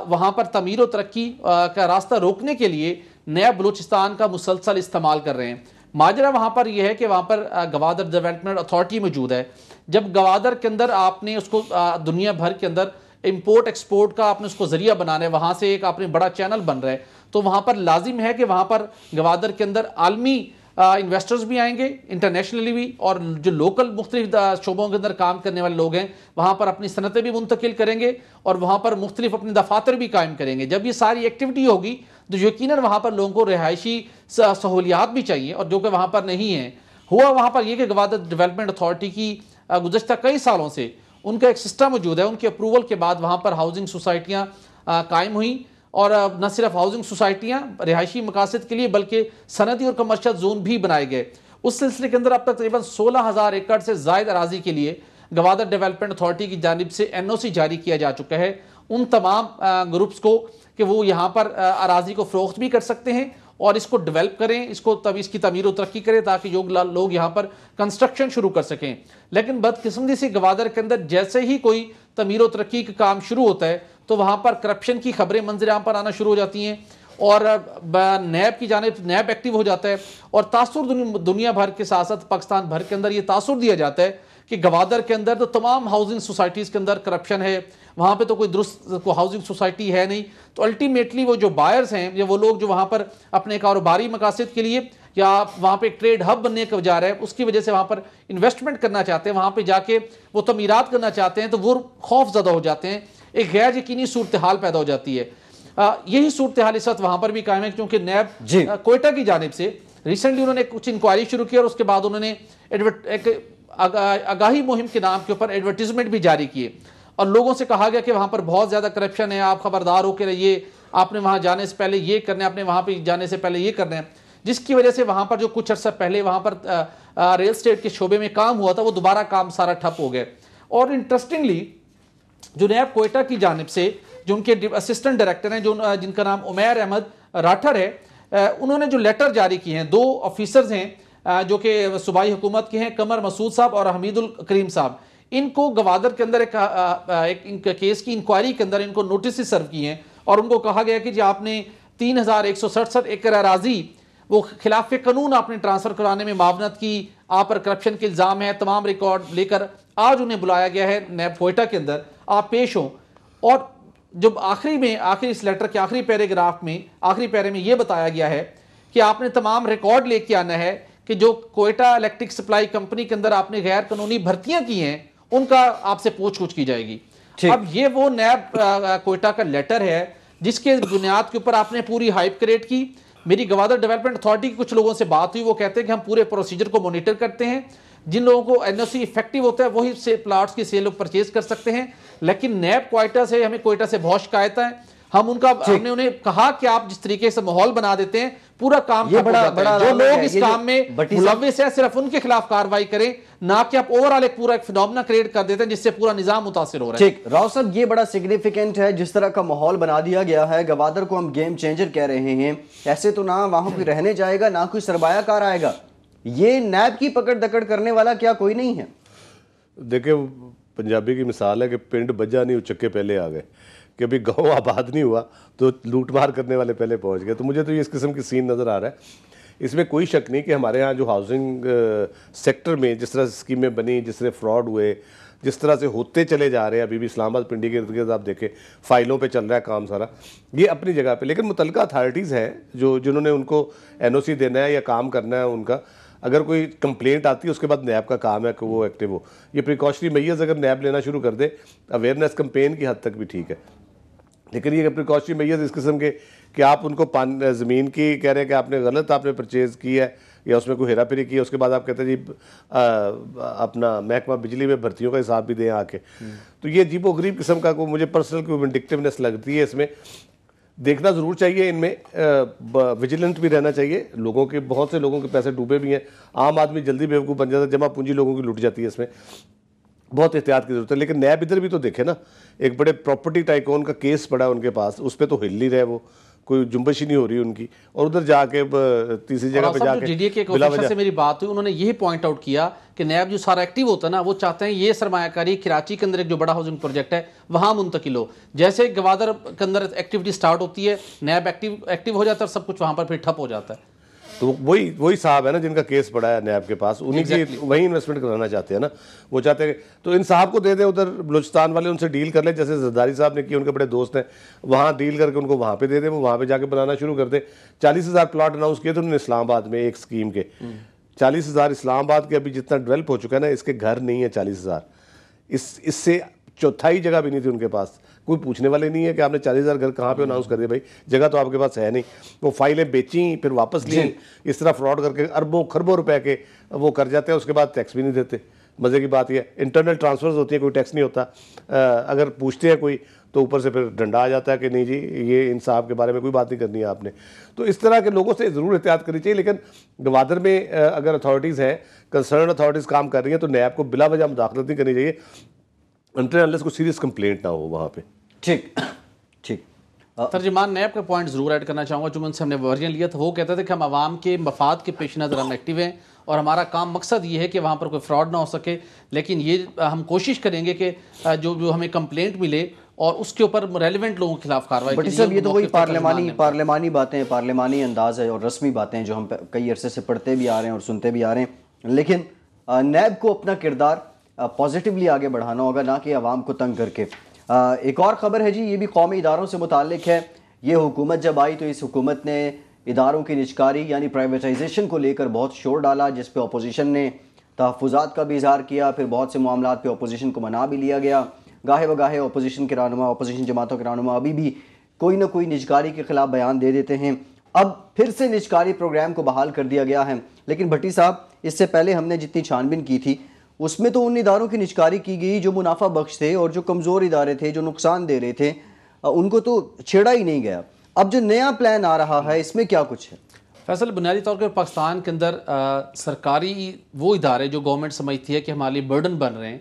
وہاں پر تعمیر و ترقی کا راستہ روکنے کے لیے نیا بلوچستان کا مسلسل استعمال کر رہے ہیں۔ ماجرہ وہاں پر یہ ہے کہ وہاں پر گوادر ڈیولپمنٹ اتھارٹی موجود ہے۔ جب گوادر کے اندر آپ نے اس کو دنیا بھر کے اندر امپورٹ ایکسپورٹ کا آپ نے اس کو ذریعہ بنانے، وہاں سے ایک آپ نے بڑا چینل بن رہا ہے تو وہاں پر لازم ہے کہ وہاں پر گوادر کے اندر عالمی انویسٹرز بھی آئیں گے انٹرنیشنلی بھی، اور جو لوکل مختلف شعبوں کے اندر کام کرنے والے لوگ ہیں، وہاں پر اپنی صنعتیں بھی منتقل کریں گے، اور وہاں پر مختلف اپنے دفاتر بھی قائم کریں گے۔ جب یہ ساری ایکٹیویٹی ہوگی، تو یقیناً وہاں پر لوگوں کو رہائشی سہولیات بھی چاہیے، اور جو کہ وہاں پر نہیں ہیں۔ ہوا وہاں پر یہ کہ گوادر ڈیولپمنٹ اتھارٹی کی گزشتہ کئی سالوں سے ان کا ایک سسٹم موجود ہے۔ ان کے اپروول کے بعد وہاں پر ہاؤسنگ سوسائٹیاں قائم ہوئیں۔ اور نہ صرف ہاؤسنگ سوسائٹیاں رہائشی مقاصد کے لیے بلکہ صنعتی اور کمرشل زون بھی بنائے گئے۔ اس سلسلے کے اندر اب تک تقریباً سولہ ہزار ایکڑ سے زائد اراضی کے لیے گوادر ڈیولپمنٹ اتھارٹی کی جانب سے این او سی جاری کیا جا چکا ہے۔ ان تمام گروپس کو کہ وہ یہاں پر اراضی کو فروخت بھی کر سکتے ہیں۔ اور اس کو ڈیولپ کریں، اس کو اس کی تعمیر و ترقی کریں تاکہ لوگ یہاں پر کنسٹرکشن شروع کر سکیں۔ لیکن بدقسمتی سے گوادر کے اندر جیسے ہی کوئی تعمیر و ترقی کا کام شروع ہوتا ہے، تو وہاں پر کرپشن کی خبریں منظر عام پر آنا شروع ہو جاتی ہیں اور نیب کی جانب نیب ایکٹیو ہو جاتا ہے اور تاثر دنیا بھر کے ساتھ ساتھ پاکستان بھر کے اندر یہ تاثر دیا جاتا ہے کہ گوادر کے اندر تو تمام ہاؤسنگ سوسائٹیز کے اندر کرپشن ہے وہاں پہ تو کوئی درست کو ہاؤسنگ سوسائٹی ہے نہیں۔ تو الٹیمیٹلی وہ جو بائرز ہیں یا وہ لوگ جو وہاں پر اپنے کاروباری مقاصد کے لیے یا وہاں پہ ایک ٹریڈ ہب بننے کا جا رہا ہے اس کی وجہ سے وہاں پر انویسٹمنٹ کرنا چاہتے ہیں۔ وہاں پہ جا کے وہ تعمیرات کرنا چاہتے ہیں تو وہ خوف زدہ ہو جاتے ہیں۔ ایک غیر یقینی صورتحال پیدا ہو جاتی ہے۔ یہی صورتحال اس وقت وہاں پر بھی قائم ہے کیونکہ نیب جی۔ کوئٹہ کی جانب سے ریسنٹلی انہوں نے کچھ انکوائری شروع کی اور اس کے بعد انہوں نے ایک آگاہی مہم کے نام کے اوپر ایڈورٹیزمنٹ بھی جاری کیے۔ اور لوگوں سے کہا گیا کہ وہاں پر بہت زیادہ کرپشن ہے، آپ خبردار ہو کے رہیے۔ آپ نے وہاں جانے سے پہلے یہ کرنا ہے، آپ نے وہاں پہ جانے سے پہلے یہ کرنا ہے۔ جس کی وجہ سے وہاں پر جو کچھ عرصہ پہلے وہاں پر ریل اسٹیٹ کے شعبے میں کام ہوا تھا، وہ دوبارہ کام سارا ٹھپ ہو گئے اور انٹرسٹنگلی جو نیب کوئٹہ کی جانب سے، جو ان کے اسسٹنٹ ڈائریکٹر ہیں، جو جن کا نام عمیر احمد راٹھر ہے انہوں نے جو لیٹر جاری کیے ہیں، دو آفیسرز ہیں جو کہ صوبائی حکومت کے ہیں کمر مسعود صاحب اور حمید الکریم صاحب۔ ان کو گوادر کے اندر ایک کیس کی انکوائری کے اندر ان کو نوٹس سرو کی ہیں۔ اور ان کو کہا گیا کہ جی آپ نے تین ہزار ایک سو سڑسٹھ ایکڑ اراضی، وہ خلاف قانون آپ نے ٹرانسفر کرانے میں معاونت کی، آپ پر کرپشن کے الزام ہے تمام ریکارڈ لے کر آج انہیں بلایا گیا ہے نیب فوئٹا کے اندر۔ آپ پیش ہوں۔ اور جب آخری میں، آخری اس لیٹر کے آخری پیراگراف میں، آخری پیرے میں یہ بتایا گیا ہے کہ آپ نے تمام ریکارڈ لے کے آنا ہے۔ کہ جو کوئٹہ الیکٹرک سپلائی کمپنی کے اندر آپ نے غیر قانونی بھرتیاں کی ہیں ان کا آپ سے پوچھ کچھ کی جائے گی۔ اب یہ وہ نیب کوئٹہ کا لیٹر ہے جس کے بنیاد کے اوپر آپ نے پوری ہائپ کریٹ کی۔ میری گوادر ڈیولپمنٹ اتھارٹی کی کچھ لوگوں سے بات ہوئی وہ کہتے ہیں کہ ہم پورے پروسیجر کو مانیٹر کرتے ہیں۔ جن لوگوں کو این او سی افیکٹو ہوتا ہے وہی سے پلاٹس کی سیل پرچیز کر سکتے ہیں۔ لیکن نیب کوئٹہ سے ہمیں کوئٹہ سے بہت شکایت ہے ہم ان کا ہم نے انہیں کہا کہ آپ جس طریقے سے ماحول بنا دیتے ہیں پورا کام یہ بڑا بڑا جو لوگ اس کام میں ملوث ہیں صرف ان کے خلاف کاروائی کریں نہ کہ آپ اوورال ایک پورا ایک فنومنا کریٹ کر دیتے ہیں جس سے پورا نظام متاثر ہو رہا ہے۔ ٹھیک۔ راؤ صاحب یہ بڑا سگنیفیکنٹ ہے جس طرح کا ماحول بنا دیا گیا ہے گوادر کو ہم گیم چینجر کہہ رہے ہیں۔ ایسے تو نہ وہاں کوئی رہنے جائے گا نہ کوئی سرمایہ کار آئے گا۔ یہ نیب کی پکڑ دکڑ کرنے والا کیا کوئی نہیں ہے؟ دیکھیں پنجابی کی مثال ہے کہ پنڈ بجا نہیں اچکے پہلے آ گئے۔ کہ ابھی گاؤں آباد نہیں ہوا تو لوٹ مار کرنے والے پہلے پہنچ گئے۔ تو مجھے تو یہ اس قسم کی سین نظر آ رہا ہے۔ اس میں کوئی شک نہیں کہ ہمارے ہاں جو ہاؤسنگ سیکٹر میں جس طرح اسکیمیں بنی، جس طرح فراڈ ہوئے، جس طرح سے ہوتے چلے جا رہے ہیں، ابھی بھی اسلام آباد پنڈی کے ارد گرد آپ دیکھیں، فائلوں پہ چل رہا ہے کام سارا۔ یہ اپنی جگہ پہ، لیکن متعلقہ اتھارٹیز ہیں جو، جنہوں نے ان کو این او سی دینا ہے یا کام کرنا ہے ان کا۔ اگر کوئی کمپلینٹ آتی ہے، اس کے بعد نیب کا کام ہے کہ وہ ایکٹیو ہو۔ یہ پریکاشنری میئرز اگر نیب لینا شروع کر دے اویئرنیس کمپین کی حد تک بھی ٹھیک ہے۔ لیکن یہ پریکاشنری میئرز اس قسم کے کہ آپ ان کو زمین کی کہہ رہے ہیں کہ آپ نے غلط آپ نے پرچیز کی ہے یا اس میں کوئی ہیرا پھیری کی ہے، اس کے بعد آپ کہتے ہیں جی اپنا محکمہ بجلی میں بھرتیوں کا حساب بھی دیں آ کے۔ تو یہ عجیب و غریب قسم کا کوئی مجھے پرسنل کوئی ونڈکٹیونیس لگتی ہے اس میں۔ دیکھنا ضرور چاہیے ان میں ویجیلنٹ بھی رہنا چاہیے۔ لوگوں کے، بہت سے لوگوں کے پیسے ڈوبے بھی ہیں۔ عام آدمی جلدی بیوقوف بن جاتا ہے، جمع پونجی لوگوں کی لٹ جاتی ہے اس میں۔ بہت احتیاط کی ضرورت ہے لیکن نیب ادھر بھی تو دیکھے نا ایک بڑے پراپرٹی ٹائکون کا کیس پڑا ہے ان کے پاس اس پہ تو ہل نہیں رہے وہ کوئی جنبش ہی نہیں ہو رہی ان کی۔ اور ادھر جا کے تیسری جگہ پہ جا کے جی ڈی کے ایک سے میری بات ہوئی انہوں نے یہی پوائنٹ آؤٹ کیا کہ نیب جو سارا ایکٹیو ہوتا ہے نا وہ چاہتے ہیں یہ سرمایہ کاری کراچی کے اندر ایک جو بڑا ہاؤسنگ پروجیکٹ ہے وہاں منتقل ہو۔ جیسے گوادر کے اندر ایکٹیویٹی سٹارٹ ہوتی ہے نیب ایکٹیو ہو جاتا ہے اور سب کچھ وہاں پر پھر ٹھپ ہو جاتا ہے۔ تو وہی وہی صاحب ہے نا جن کا کیس پڑا ہے نیب کے پاس انہیں کی وہی انویسٹمنٹ کرانا چاہتے ہیں نا۔ وہ چاہتے ہیں تو ان صاحب کو دے دیں ادھر بلوچستان والے ان سے ڈیل کر لیں جیسے زرداری صاحب نے کی ان کے بڑے دوست ہیں وہاں ڈیل کر کے ان کو وہاں پہ دے دیں وہ وہاں پہ جا کے بنانا شروع کر دیں۔ چالیس ہزار پلاٹ اناؤنس کیے تھے انہوں نے اسلام آباد میں ایک اسکیم کے۔ چالیس ہزار اسلام آباد کے ابھی جتنا ڈیولپ ہو چکا ہے نا اس کے گھر نہیں ہے چالیس ہزار۔ اس اس سے چوتھائی جگہ بھی نہیں تھی ان کے پاس۔ کوئی پوچھنے والے نہیں ہے کہ آپ نے چالیس ہزار گھر کہاں پہ اناؤنس کر دیا بھائی؟ جگہ تو آپ کے پاس ہے نہیں۔ وہ فائلیں بیچیں پھر واپس لیں۔ جی۔ اس طرح فراڈ کر کے اربوں خربوں روپے کے وہ کر جاتے ہیں اس کے بعد ٹیکس بھی نہیں دیتے۔ مزے کی بات یہ انٹرنل ٹرانسفرز ہوتی ہیں کوئی ٹیکس نہیں ہوتا۔ اگر پوچھتے ہیں کوئی تو اوپر سے پھر ڈنڈا آ جاتا ہے کہ نہیں جی یہ ان صاحب کے بارے میں کوئی بات نہیں کرنی ہے آپ نے۔ تو اس طرح کے لوگوں سے ضرور احتیاط کرنی چاہیے۔ لیکن گوادر میں اگر اتھارٹیز ہیں کنسرن اتھارٹیز کام کر رہی ہیں تو نیب کو بلا وجہ مداخلت نہیں کرنی چاہیے۔ انٹر کو سیریس کمپلینٹ نہ ہو وہاں پہ۔ ٹھیک ٹھیک۔ ترجمان نیب کا پوائنٹ ضرور ایڈ کرنا چاہوں گا۔ جو من سے ہم نے ورژن لیا تھا وہ کہتا تھا کہ ہم عوام کے مفاد کے پیش نظر ہم ایکٹیو ہیں اور ہمارا کام مقصد یہ ہے کہ وہاں پر کوئی فراڈ نہ ہو سکے۔ لیکن یہ ہم کوشش کریں گے کہ جو جو ہمیں کمپلینٹ ملے اور اس کے اوپر ریلیونٹ لوگوں کے خلاف کاروائی بٹ صاحب یہ تو وہی پارلیمانی پارلیمانی باتیں پارلیمانی انداز ہے اور رسمی باتیں جو ہم کئی عرصے سے پڑھتے بھی آ رہے ہیں اور سنتے بھی آ رہے ہیں۔ لیکن نیب کو اپنا کردار پازیٹیولی آگے بڑھانا ہوگا، نہ کہ عوام کو تنگ کر کے۔ ایک اور خبر ہے جی یہ بھی قومی اداروں سے متعلق ہے۔ یہ حکومت جب آئی تو اس حکومت نے اداروں کی نچکاری یعنی پرائیویٹائزیشن کو لے کر بہت شور ڈالا، جس پہ اپوزیشن نے تحفظات کا بھی اظہار کیا، پھر بہت سے معاملات پہ اپوزیشن کو منا بھی لیا گیا۔ گاہے بگاہے اپوزیشن کے رہنما اپوزیشن جماعتوں کے رہنما ابھی بھی کوئی نہ کوئی نجکاری کے خلاف بیان دے دیتے ہیں۔ اب پھر سے نجکاری پروگرام کو بحال کر دیا گیا ہے۔ لیکن بھٹی صاحب، اس سے پہلے ہم نے جتنی چھان بین کی تھی اس میں تو ان اداروں کی نچکاری کی گئی جو منافع بخش تھے اور جو کمزور ادارے تھے، جو نقصان دے رہے تھے ان کو تو چھیڑا ہی نہیں گیا۔ اب جو نیا پلان آ رہا ہے، اس میں کیا کچھ ہے؟ فیصل، بنیادی طور پر پاکستان کے اندر سرکاری وہ ادارے جو گورنمنٹ سمجھتی ہے کہ ہمارے لیے برڈن بن رہے ہیں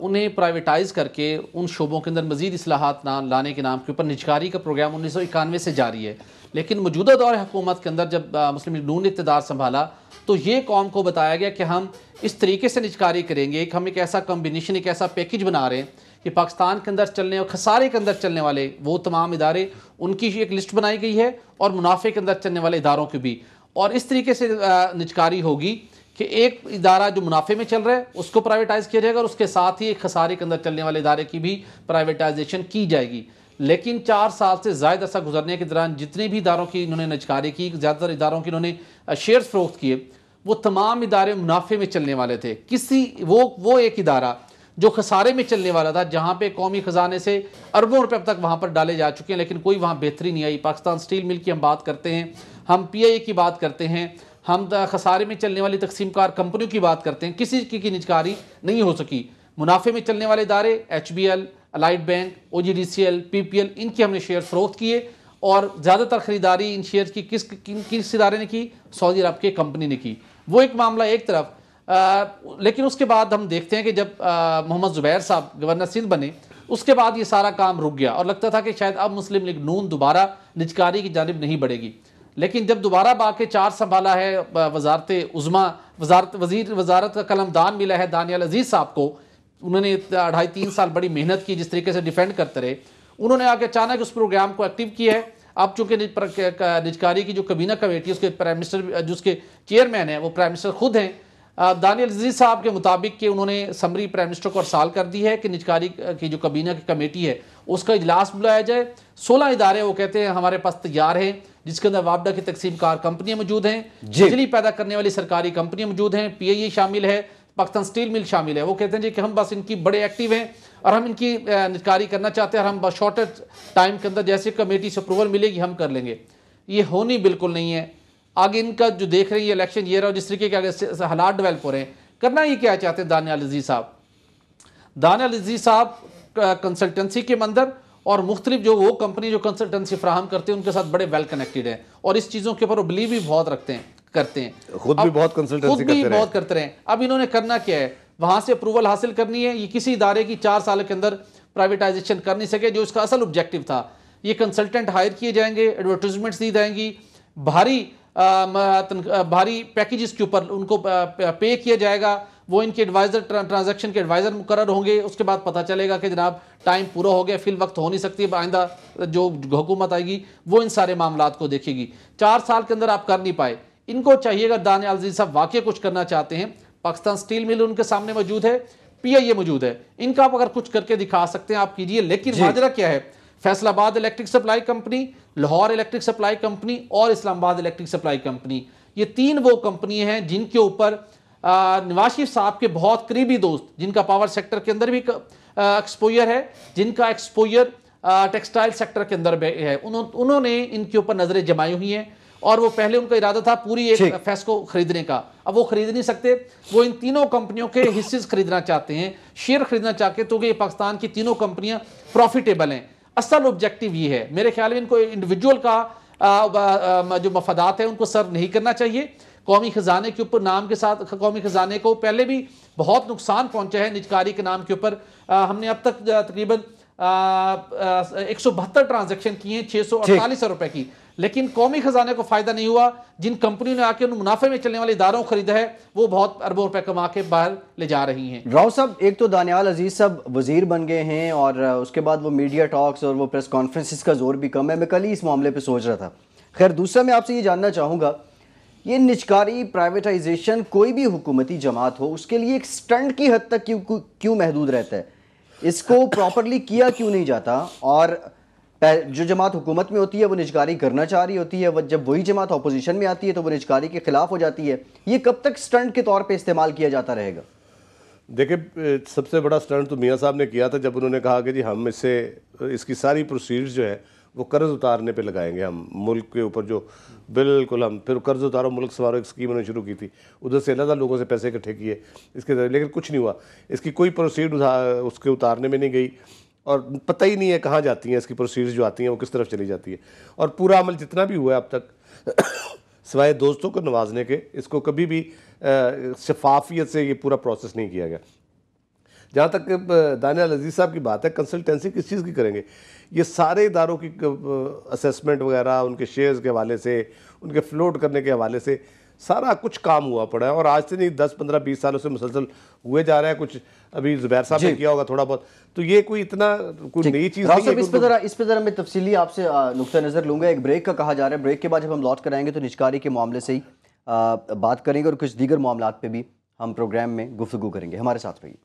انہیں پرائیویٹائز کر کے ان شعبوں کے اندر مزید اصلاحات نہ لانے کے نام کے اوپر نجکاری کا پروگرام انیس سو اکانوے سے جاری ہے۔ لیکن موجودہ دور حکومت کے اندر جب مسلم لیگ نون اقتدار سنبھالا، تو یہ قوم کو بتایا گیا کہ ہم اس طریقے سے نجکاری کریں گے کہ ہم ایک ایسا کمبینیشن ایک ایسا پیکج بنا رہے ہیں کہ پاکستان کے اندر چلنے اور خسارے کے اندر چلنے والے وہ تمام ادارے، ان کی ایک لسٹ بنائی گئی ہے اور منافع کے اندر چلنے والے اداروں کی بھی۔ اور اس طریقے سے نجکاری ہوگی۔ کہ ایک ادارہ جو منافع میں چل رہا ہے، اس کو پرائیویٹائز کیا جائے گا اور اس کے ساتھ ہی ایک خسارے کے اندر چلنے والے ادارے کی بھی پرائیویٹائزیشن کی جائے گی۔ لیکن چار سال سے زائد عرصہ گزرنے کے دوران جتنی بھی اداروں کی انہوں نے نجکاری کی، زیادہ تر اداروں کی انہوں نے شیئر فروخت کیے، وہ تمام ادارے منافع میں چلنے والے تھے۔ کسی، وہ وہ ایک ادارہ جو خسارے میں چلنے والا تھا، جہاں پہ قومی خزانے سے اربوں روپے اب تک وہاں پر ڈالے جا چکے ہیں، لیکن کوئی وہاں بہتری نہیں آئی۔ پاکستان سٹیل مل کی ہم بات کرتے ہیں، ہم پی آئی اے کی بات کرتے ہیں ہم خسارے میں چلنے والی تقسیم کار کمپنیوں کی بات کرتے ہیں، کسی کی نجکاری نہیں ہو سکی۔ منافع میں چلنے والے ادارے، H B L allied bank, O G D C L, P P L, ان کی ہم نے شیئر فروخت کیے اور زیادہ تر خریداری ان شیئر کی کس کس ادارے نے کی؟ سعودی عرب کے کمپنی نے کی۔ وہ ایک معاملہ ایک طرف لیکن اس کے بعد ہم دیکھتے ہیں کہ جب محمد زبیر صاحب گورنر سندھ بنے، اس کے بعد یہ سارا کام رک گیا اور لگتا تھا کہ شاید اب مسلم لیگ نون دوبارہ نجکاری کی جانب نہیں بڑھے گی۔ لیکن جب دوبارہ باقی چار سنبھالا ہے وزارت عظما وزارت وزیر، وزارت کا قلم دان ملا ہے دانیال عزیز صاحب کو۔ انہوں نے اڑھائی تین سال بڑی محنت کی جس طریقے سے ڈیفینڈ کرتے رہے۔ انہوں نے آگے اچانک اس پروگرام کو ایکٹیو کیا ہے۔ اب چونکہ نجکاری کی جو کبینہ کمیٹی اس کے پرائم منسٹر جو اس کے چیئرمین ہیں، وہ پرائم منسٹر خود ہیں۔ دانیل عزیز صاحب کے مطابق کہ انہوں نے سمری پرائم منسٹر کو ارسال کر دی ہے کہ نجکاری کی جو کبینہ کی کمیٹی ہے اس کا اجلاس بلایا جائے۔ سولہ ادارے وہ کہتے ہیں ہمارے پاس تیار ہیں جس کے اندر وابڈا کی تقسیم کار کمپنیاں موجود ہیں۔ جی۔ بجلی پیدا کرنے والی سرکاری کمپنیاں موجود ہیں پی اے شامل ہے پاکستان سٹیل مل شامل ہے۔ وہ کہتے ہیں جی کہ ہم بس ان کی بڑے ایکٹیو ہیں اور ہم ان کی نجکاری کرنا چاہتے ہیں اور ہم بس شارٹر ٹائم کے اندر جیسے کمیٹی سے اپروول ملے گی ہم کر لیں گے۔ یہ ہونی بالکل نہیں ہے۔ آگے ان کا جو دیکھ رہے ہیں یہ الیکشن یہ رہا جس طریقے کے آگے حالات ڈیولپ ہو رہے ہیں۔ کرنا یہ کیا چاہتے ہیں دانیال عزیز صاحب؟ دانیال عزیز صاحب کنسلٹنسی کے مندر اور مختلف جو وہ کمپنی جو کنسلٹنسی فراہم کرتے ہیں ان کے ساتھ بڑے ویل کنیکٹڈ ہیں۔ اور اس چیزوں کے اوپر وہ بلیو بھی بہت رکھتے ہیں کرتے ہیں۔ خود بھی بہت کنسلٹنسی خود بھی بہت کرتے رہے۔ اب انہوں نے کرنا کیا ہے؟ وہاں سے اپروول حاصل کرنی ہے۔ یہ کسی ادارے کی چار سال کے اندر پرائیویٹائزیشن کر نہیں سکے جو اس کا اصل آبجیکٹو تھا۔ یہ کنسلٹنٹ ہائر کیے جائیں گے ایڈورٹیزمنٹس دی جائیں گی۔ بھاری بھاری پیکیجز کے اوپر ان کو پے کیا جائے گا۔ وہ ان کے ایڈوائزر ٹرانزیکشن کے ایڈوائزر مقرر ہوں گے۔ اس کے بعد پتہ چلے گا کہ جناب ٹائم پورا ہو گیا فی الوقت ہو نہیں سکتی آئندہ جو حکومت آئے گی وہ ان سارے معاملات کو دیکھے گی۔ چار سال کے اندر آپ کر نہیں پائے۔ ان کو چاہیے گا دان عزیز صاحب واقع کچھ کرنا چاہتے ہیں پاکستان سٹیل مل ان کے سامنے موجود ہے پی آئی اے موجود ہے۔ ان کا آپ اگر کچھ کر کے دکھا سکتے ہیں آپ کیجیے۔ لیکن جی۔ ماجرہ کیا ہے؟ Faisalabad electric supply company Lahore electric supply company اور اسلام آباد الیکٹرک سپلائی کمپنی یہ تین وہ کمپنی ہیں جن کے اوپر نواز شریف صاحب کے بہت قریبی دوست جن کا پاور سیکٹر کے اندر بھی ایکسپوئر ہے جن کا ایکسپوئر ٹیکسٹائل سیکٹر کے اندر ہے۔ انہوں نے ان کے اوپر نظریں جمائی ہوئی ہیں اور وہ پہلے ان کا ارادہ تھا پوری ایک فیس کو خریدنے کا۔ اب وہ خرید نہیں سکتے۔ وہ ان تینوں کمپنیوں کے حصے خریدنا چاہتے ہیں شیئر خریدنا چاہتے تو کہ یہ پاکستان کی تینوں کمپنیاں پروفیٹیبل ہیں۔ اصل آبجیکٹو یہ ہے۔ میرے خیال میں ان کو انڈیویجول کا جو مفادات ہیں ان کو سرو نہیں کرنا چاہیے۔ قومی خزانے کے اوپر نام کے ساتھ قومی خزانے کو پہلے بھی بہت نقصان پہنچا ہے نجکاری کے نام کے اوپر۔ ہم نے اب تک تقریباً ایک سو بہتر ٹرانزیکشن کی ہیں چھ سو اڑتالیس روپے کی۔ لیکن قومی خزانے کو فائدہ نہیں ہوا۔ جن کمپنیوں نے آ کے منافع میں چلنے والے اداروں خریدا ہے وہ بہت اربوں روپے کما کے باہر لے جا رہی ہیں۔ راؤ صاحب ایک تو دانیال عزیز صاحب وزیر بن گئے ہیں اور اس کے بعد وہ میڈیا ٹاکس اور وہ پریس کانفرنسز کا زور بھی کم ہے۔ میں کل ہی اس معاملے پہ سوچ رہا تھا۔ خیر دوسرا میں آپ سے یہ جاننا چاہوں گا یہ نچکاری پرائیویٹائزیشن کوئی بھی حکومتی جماعت ہو، اس کے لیے ایک سٹنڈ کی حد تک کیوں محدود رہتا ہے؟ اس کو پراپرلی کیا کیوں نہیں جاتا؟ اور جو جماعت حکومت میں ہوتی ہے، وہ نجکاری کرنا چاہ رہی ہوتی ہے جب وہی جماعت اپوزیشن میں آتی ہے، تو وہ نجکاری کے خلاف ہو جاتی ہے۔ یہ کب تک سٹنڈ کے طور پہ استعمال کیا جاتا رہے گا؟ دیکھیں، سب سے بڑا سٹنٹ تو میاں صاحب نے کیا تھا جب انہوں نے کہا کہ جی ہم اس سے اس کی ساری پروسیڈز جو ہے، وہ قرض اتارنے پہ لگائیں گے۔ ہم ملک کے اوپر جو بالکل ہم، پھر قرض اتارو، ملک سوارو ایک اسکیم انہوں نے شروع کی تھی۔ ادھر سے اللہ لوگوں سے پیسے اکٹھے کیے۔ اس کے ذریعے، لیکن کچھ نہیں ہوا۔ اس کی کوئی پروسیڈ اس کے اتارنے میں نہیں گئی۔ اور پتہ ہی نہیں ہے کہاں جاتی ہیں، اس کی پروسیڈز جو آتی ہیں، وہ کس طرف چلی جاتی ہے اور پورا عمل جتنا بھی ہوا ہے اب تک، سوائے دوستوں کو نوازنے کے، اس کو کبھی بھی شفافیت سے یہ پورا پروسیس نہیں کیا گیا۔ جہاں تک دانیال عزیز صاحب کی بات ہے کنسلٹنسی کس چیز کی کریں گے؟ یہ سارے اداروں کی اسیسمنٹ وغیرہ ان کے شیئرز کے حوالے سے ان کے فلوٹ کرنے کے حوالے سے سارا کچھ کام ہوا پڑا ہے اور آج سے نہیں دس پندرہ بیس سالوں سے مسلسل ہوئے جا رہا ہے کچھ ابھی زبیر صاحب نے جی۔ کیا ہوگا تھوڑا بہت۔ تو یہ کوئی اتنا کوئی نئی چیز نہیں ہے اس پہ ذرا اس پہ ذرا میں تفصیلی آپ سے نقطہ نظر لوں گا۔ ایک بریک کا کہا جا رہا ہے۔ بریک کے بعد جب ہم لوٹ کرائیں گے تو نچکاری کے معاملے سے ہی بات کریں گے اور کچھ دیگر معاملات پہ بھی ہم پروگرام میں گفتگو کریں گے۔ ہمارے ساتھ رہیے۔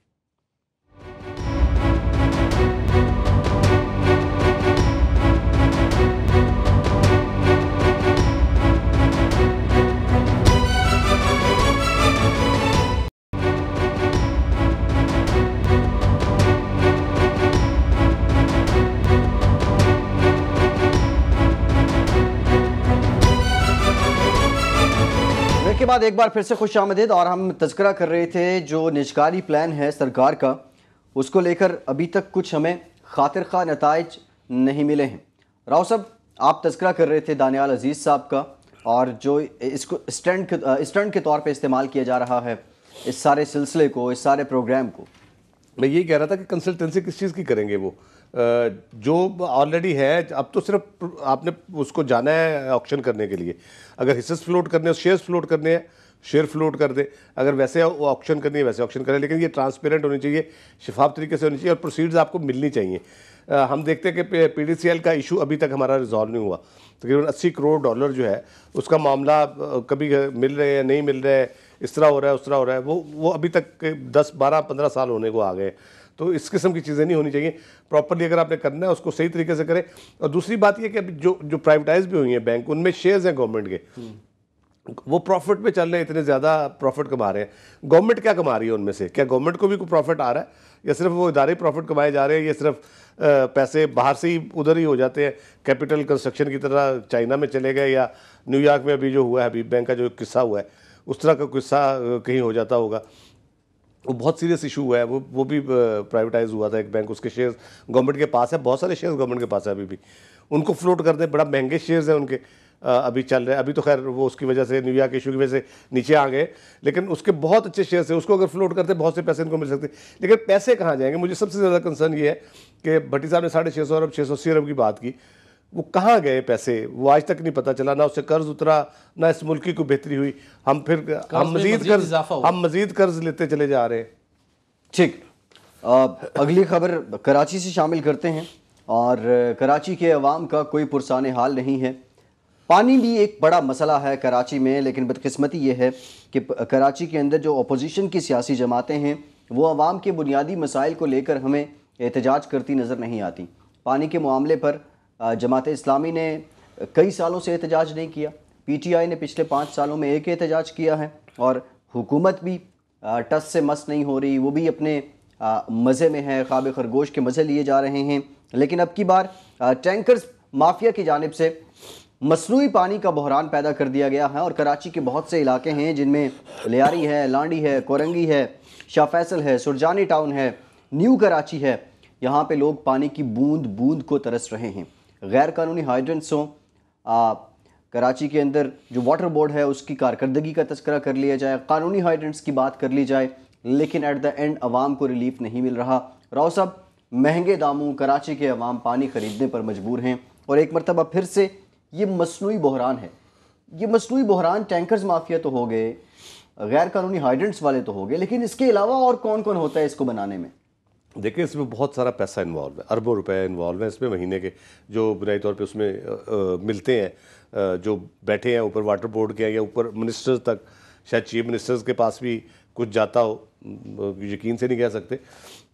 کے بعد ایک بار پھر سے خوش آمدید اور ہم تذکرہ کر رہے تھے جو نجکاری پلان ہے سرکار کا، اس کو لے کر ابھی تک کچھ ہمیں خاطر خواہ نتائج نہیں ملے ہیں۔ راؤ صاحب، آپ تذکرہ کر رہے تھے دانیال عزیز صاحب کا اور جو اس کو اسٹنٹ کے طور پہ استعمال کیا جا رہا ہے، اس سارے سلسلے کو، اس سارے پروگرام کو۔ میں یہی کہہ رہا تھا کہ کنسلٹنسی کس چیز کی کریں گے وہ؟ جو آلریڈی ہے، اب تو صرف آپ نے اس کو جانا ہے آکشن کرنے کے لیے۔ اگر حصص فلوٹ کرنے شیئرز فلوٹ کرنے ہیں شیئر فلوٹ کر دے اگر ویسے آکشن کرنی ہے، ویسے آکشن کریں لیکن یہ ٹرانسپیرنٹ ہونی چاہیے، شفاف طریقے سے ہونی چاہیے اور پروسیڈز آپ کو ملنی چاہیے۔ ہم دیکھتے ہیں کہ پی ڈی سی ایل کا ایشو ابھی تک ہمارا ریزالو نہیں ہوا۔ تقریباً اسی کروڑ ڈالر جو ہے، اس کا معاملہ کبھی مل رہے ہیں نہیں مل رہے اس طرح ہو رہا ہے، اس طرح ہو رہا ہے، وہ وہ ابھی تک دس، بارہ، پندرہ سال ہونے کو آ گئے تو اس قسم کی چیزیں نہیں ہونی چاہیے۔ پراپرلی اگر آپ نے کرنا ہے، اس کو صحیح طریقے سے کریں۔ اور دوسری بات یہ کہ ابھی جو جو پرائیویٹائز بھی ہوئی ہیں بینک ان میں شیئرز ہیں گورنمنٹ کے۔ وہ پروفٹ پہ چل رہے ہیں، اتنے زیادہ پروفٹ کما رہے ہیں۔ گورنمنٹ کیا کما رہی ہے ان میں سے؟ کیا گورنمنٹ کو بھی کوئی پروفٹ آ رہا ہے؟ یا صرف وہ ادارے پروفٹ کمائے جا رہے ہیں یا صرف پیسے باہر سے ہی ادھر ہی ہو جاتے ہیں؟ کیپٹل کنسٹرکشن کی طرح چائنا میں چلے گئے یا نیو یارک میں ابھی جو ہوا ہے، ابھی بینک کا جو قصہ ہوا ہے۔ اس طرح کا قصہ کہیں ہو جاتا ہوگا۔ وہ بہت سیریس ایشو ہوا ہے۔ وہ وہ بھی پرائیویٹائز ہوا تھا ایک بینک اس کے شیئرز گورنمنٹ کے پاس ہے۔ بہت سارے شیئرز گورنمنٹ کے پاس ہے ابھی بھی۔ ان کو فلوٹ کر دیں بڑا مہنگے شیئرز ہیں ان کے۔ ابھی چل رہے ہیں ابھی تو خیر وہ اس کی وجہ سے نیو یارک ایشو کی وجہ سے نیچے آ گئے۔ لیکن اس کے بہت اچھے شیئرز ہیں۔ اس کو اگر فلوٹ کرتے بہت سے پیسے ان کو مل سکتے۔ لیکن پیسے کہاں جائیں گے؟ مجھے سب سے زیادہ کنسرن یہ ہے کہ بھٹی صاحب نے ساڑھے چھ سو ارب چھ سو اسی ارب کی بات کی۔ وہ کہاں گئے پیسے؟ وہ آج تک نہیں پتہ چلا نہ اس سے قرض اترا نہ اس ملکی کو بہتری ہوئی۔ ہم پھر ہم مزید قرض ہم مزید قرض لیتے چلے جا رہے ہیں۔ ٹھیک۔ اگلی خبر کراچی سے شامل کرتے ہیں۔ اور کراچی کے عوام کا کوئی پرسان حال نہیں ہے۔ پانی بھی ایک بڑا مسئلہ ہے کراچی میں لیکن بدقسمتی یہ ہے کہ کراچی کے اندر جو اپوزیشن کی سیاسی جماعتیں ہیں وہ عوام کے بنیادی مسائل کو لے کر ہمیں احتجاج کرتی نظر نہیں آتی۔ پانی کے معاملے پر جماعت اسلامی نے کئی سالوں سے احتجاج نہیں کیا۔ پی ٹی آئی نے پچھلے پانچ سالوں میں ایک احتجاج کیا ہے اور حکومت بھی ٹس سے مس نہیں ہو رہی، وہ بھی اپنے مزے میں ہے، خواب خرگوش کے مزے لیے جا رہے ہیں۔ لیکن اب کی بار ٹینکرز مافیا کی جانب سے مصنوعی پانی کا بحران پیدا کر دیا گیا ہے اور کراچی کے بہت سے علاقے ہیں جن میں لیاری ہے، لانڈی ہے، کورنگی ہے، شاہ فیصل ہے، سرجانی ٹاؤن ہے، نیو کراچی ہے۔ یہاں پہ لوگ پانی کی بوند بوند کو ترس رہے ہیں۔ غیر قانونی ہائیڈرنٹسوں کراچی کے اندر جو واٹر بورڈ ہے، اس کی کارکردگی کا تذکرہ کر لیا جائے، قانونی ہائیڈرنٹس کی بات کر لی جائے، لیکن ایٹ دا اینڈ عوام کو ریلیف نہیں مل رہا۔ راؤ صاحب، مہنگے داموں کراچی کے عوام پانی خریدنے پر مجبور ہیں۔ اور ایک مرتبہ پھر سے یہ مصنوعی بحران ہے۔ یہ مصنوعی بحران ٹینکرز مافیا تو ہو گئے غیر قانونی ہائیڈرنٹس والے تو ہو گئے، لیکن اس کے علاوہ اور کون کون ہوتا ہے اس کو بنانے میں؟ دیکھیں، اس میں بہت سارا پیسہ انوالو ہے، اربوں روپے انوالو ہیں اس میں مہینے کے، جو بنائی طور پہ اس میں ملتے ہیں جو بیٹھے ہیں، اوپر واٹر بورڈ کے ہیں یا اوپر منسٹرز تک، شاید چیف منسٹرز کے پاس بھی کچھ جاتا ہو یقین سے نہیں کہہ سکتے۔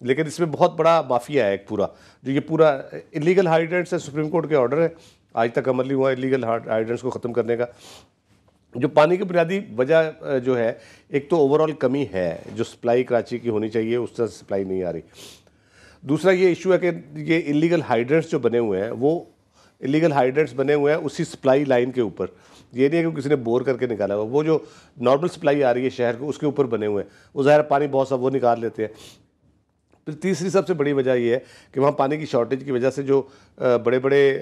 لیکن اس میں بہت بڑا مافیا ہے ایک پورا، جو یہ پورا انلیگل ہائیڈرنٹس ہے سپریم کورٹ کے آرڈر ہے آج تک عمل نہیں ہوا انلیگل ہائیڈرنٹس کو ختم کرنے کا۔ جو پانی کی بنیادی وجہ جو ہے، ایک تو اوور آل کمی ہے، جو سپلائی کراچی کی ہونی چاہیے، اس طرح سپلائی نہیں آ رہی۔ دوسرا یہ ایشو ہے کہ یہ انلیگل ہائیڈرنٹس جو بنے ہوئے ہیں، وہ انلیگل ہائیڈرنٹس بنے ہوئے ہیں اسی سپلائی لائن کے اوپر۔ یہ نہیں ہے کہ کسی نے بور کر کے نکالا ہوا، وہ جو نارمل سپلائی آ رہی ہے شہر کو، اس کے اوپر بنے ہوئے ہیں۔ وہ ظاہر پانی بہت سا وہ نکال لیتے ہیں۔ پھر تیسری سب سے بڑی وجہ یہ ہے کہ وہاں پانی کی شارٹیج کی وجہ سے جو بڑے بڑے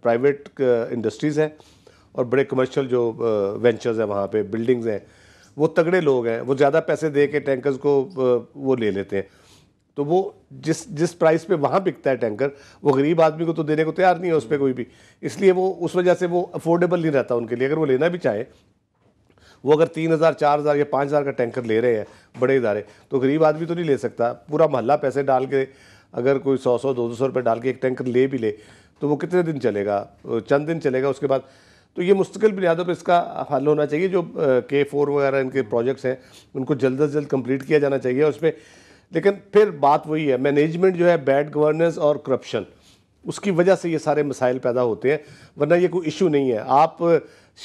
پرائیویٹ انڈسٹریز ہیں اور بڑے کمرشل جو وینچرز ہیں وہاں پہ بلڈنگز ہیں، وہ تگڑے لوگ ہیں، وہ زیادہ پیسے دے کے ٹینکرز کو وہ لے لیتے ہیں۔ تو وہ جس جس پرائز پہ وہاں بکتا ہے ٹینکر وہ غریب آدمی کو تو دینے کو تیار نہیں ہے اس پہ کوئی بھی۔ اس لیے وہ، اس وجہ سے وہ افورڈیبل نہیں رہتا ان کے لیے۔ اگر وہ لینا بھی چاہیں وہ اگر تین ہزار، چار ہزار یا پانچ ہزار کا ٹینکر لے رہے ہیں، بڑے ادارے، تو غریب آدمی تو نہیں لے سکتا۔ پورا محلہ پیسے ڈال کے، اگر کوئی سو سو، دو دو سو روپے ڈال کے ایک ٹینکر لے بھی لے، تو وہ کتنے دن چلے گا؟ چند دن چلے گا، اس کے بعد تو یہ مستقل بنیادوں پہ اس کا حل ہونا چاہیے جو کے فور وغیرہ ان کے پروجیکٹس ہیں، ان کو جلد از جلد کمپلیٹ کیا جانا چاہیے اس پہ لیکن پھر بات وہی ہے مینجمنٹ جو ہے بیڈ گورننس اور کرپشن اس کی وجہ سے یہ سارے مسائل پیدا ہوتے ہیں، ورنہ یہ کوئی ایشو نہیں ہے۔ آپ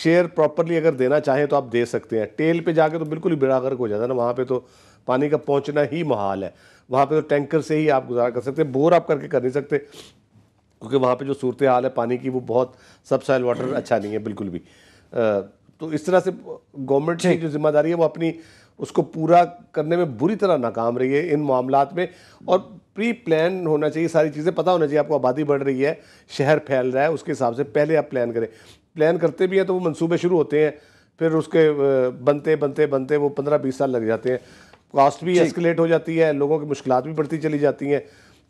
شیئر پراپرلی اگر دینا چاہیں تو آپ دے سکتے ہیں۔ ٹیل پہ جا کے تو بالکل ہی بڑا غرق ہو جاتا ہے نا، وہاں پہ تو پانی کا پہنچنا ہی محال ہے۔ وہاں پہ تو ٹینکر سے ہی آپ گزارا کر سکتے ہیں، بور آپ کر کے کر نہیں سکتے۔ کیونکہ وہاں پہ جو صورتحال ہے پانی کی وہ بہت سب سائل واٹر اچھا نہیں ہے بالکل بھی۔ تو اس طرح سے گورنمنٹ کی جو ذمہ داری ہے وہ اپنی اس کو پورا کرنے میں بری طرح ناکام رہی ہے ان معاملات میں۔ اور پری پلان ہونا چاہیے ساری چیزیں پتہ ہونا چاہیے آپ کو آبادی بڑھ رہی ہے شہر پھیل رہا ہے اس کے حساب سے پہلے آپ پلان کریں۔ پلان کرتے بھی ہیں تو وہ منصوبے شروع ہوتے ہیں پھر اس کے بنتے بنتے بنتے وہ پندرہ بیس سال لگ جاتے ہیں۔ کاسٹ بھی ایسکلیٹ ہو جاتی ہے لوگوں کی مشکلات بھی بڑھتی چلی جاتی ہیں۔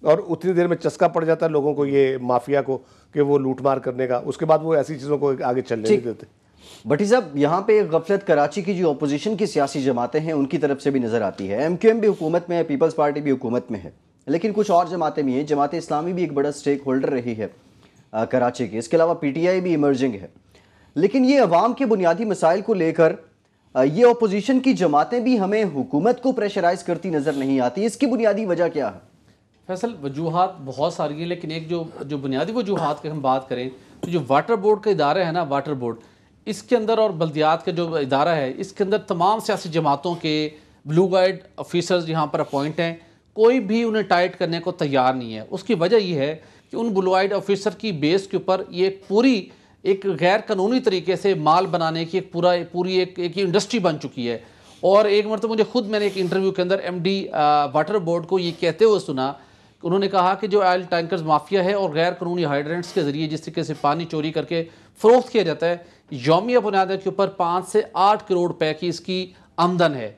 اور اتنی دیر میں چسکا پڑ جاتا ہے لوگوں کو یہ مافیا کو کہ وہ لوٹ مار کرنے کا اس کے بعد وہ ایسی چیزوں کو آگے چلنے نہیں دیتے۔ بٹی صاحب یہاں پہ غفلت کراچی کی جو اپوزیشن کی سیاسی جماعتیں ہیں ان کی طرف سے بھی نظر آتی ہے۔ ایم کیو ایم بھی حکومت میں ہے پیپلز پارٹی بھی حکومت میں ہے۔ لیکن کچھ اور جماعتیں بھی ہیں جماعت اسلامی بھی ایک بڑا سٹیک ہولڈر رہی ہے کراچی کی۔ اس کے علاوہ پی ٹی آئی بھی ایمرجنگ ہے۔ لیکن یہ عوام کے بنیادی مسائل کو لے کر یہ اپوزیشن کی جماعتیں بھی ہمیں حکومت کو پریشرائز کرتی نظر نہیں آتی۔ اس کی بنیادی وجہ کیا ہے؟ فیصل، وجوہات بہت ساری ہیں، لیکن ایک جو جو بنیادی وجوہات کی ہم بات کریں، تو جو واٹر بورڈ کا ادارہ ہے نا واٹر بورڈ اس کے اندر اور بلدیات کا جو ادارہ ہے، اس کے اندر تمام سیاسی جماعتوں کے بلو گائیڈ آفیسرز یہاں پر اپوائنٹ ہیں۔ کوئی بھی انہیں ٹائٹ کرنے کو تیار نہیں ہے۔ اس کی وجہ یہ ہے کہ ان بلو گائیڈ آفیسر کی بیس کے اوپر یہ پوری، ایک غیر قانونی طریقے سے مال بنانے کی ایک پورا، پوری ایک ایک انڈسٹری بن چکی ہے۔ اور ایک مرتبہ مجھے خود میں نے ایک انٹرویو کے اندر ایم ڈی واٹر بورڈ کو یہ کہتے ہوئے سنا انہوں نے کہا کہ جو آئل ٹینکرز مافیا ہے اور غیر قانونی ہائیڈرنٹس کے ذریعے جس طریقے سے پانی چوری کر کے فروخت کیا جاتا ہے، یومیہ بنیادوں کے اوپر پانچ سے آٹھ کروڑ روپے کی اس کی آمدن ہے۔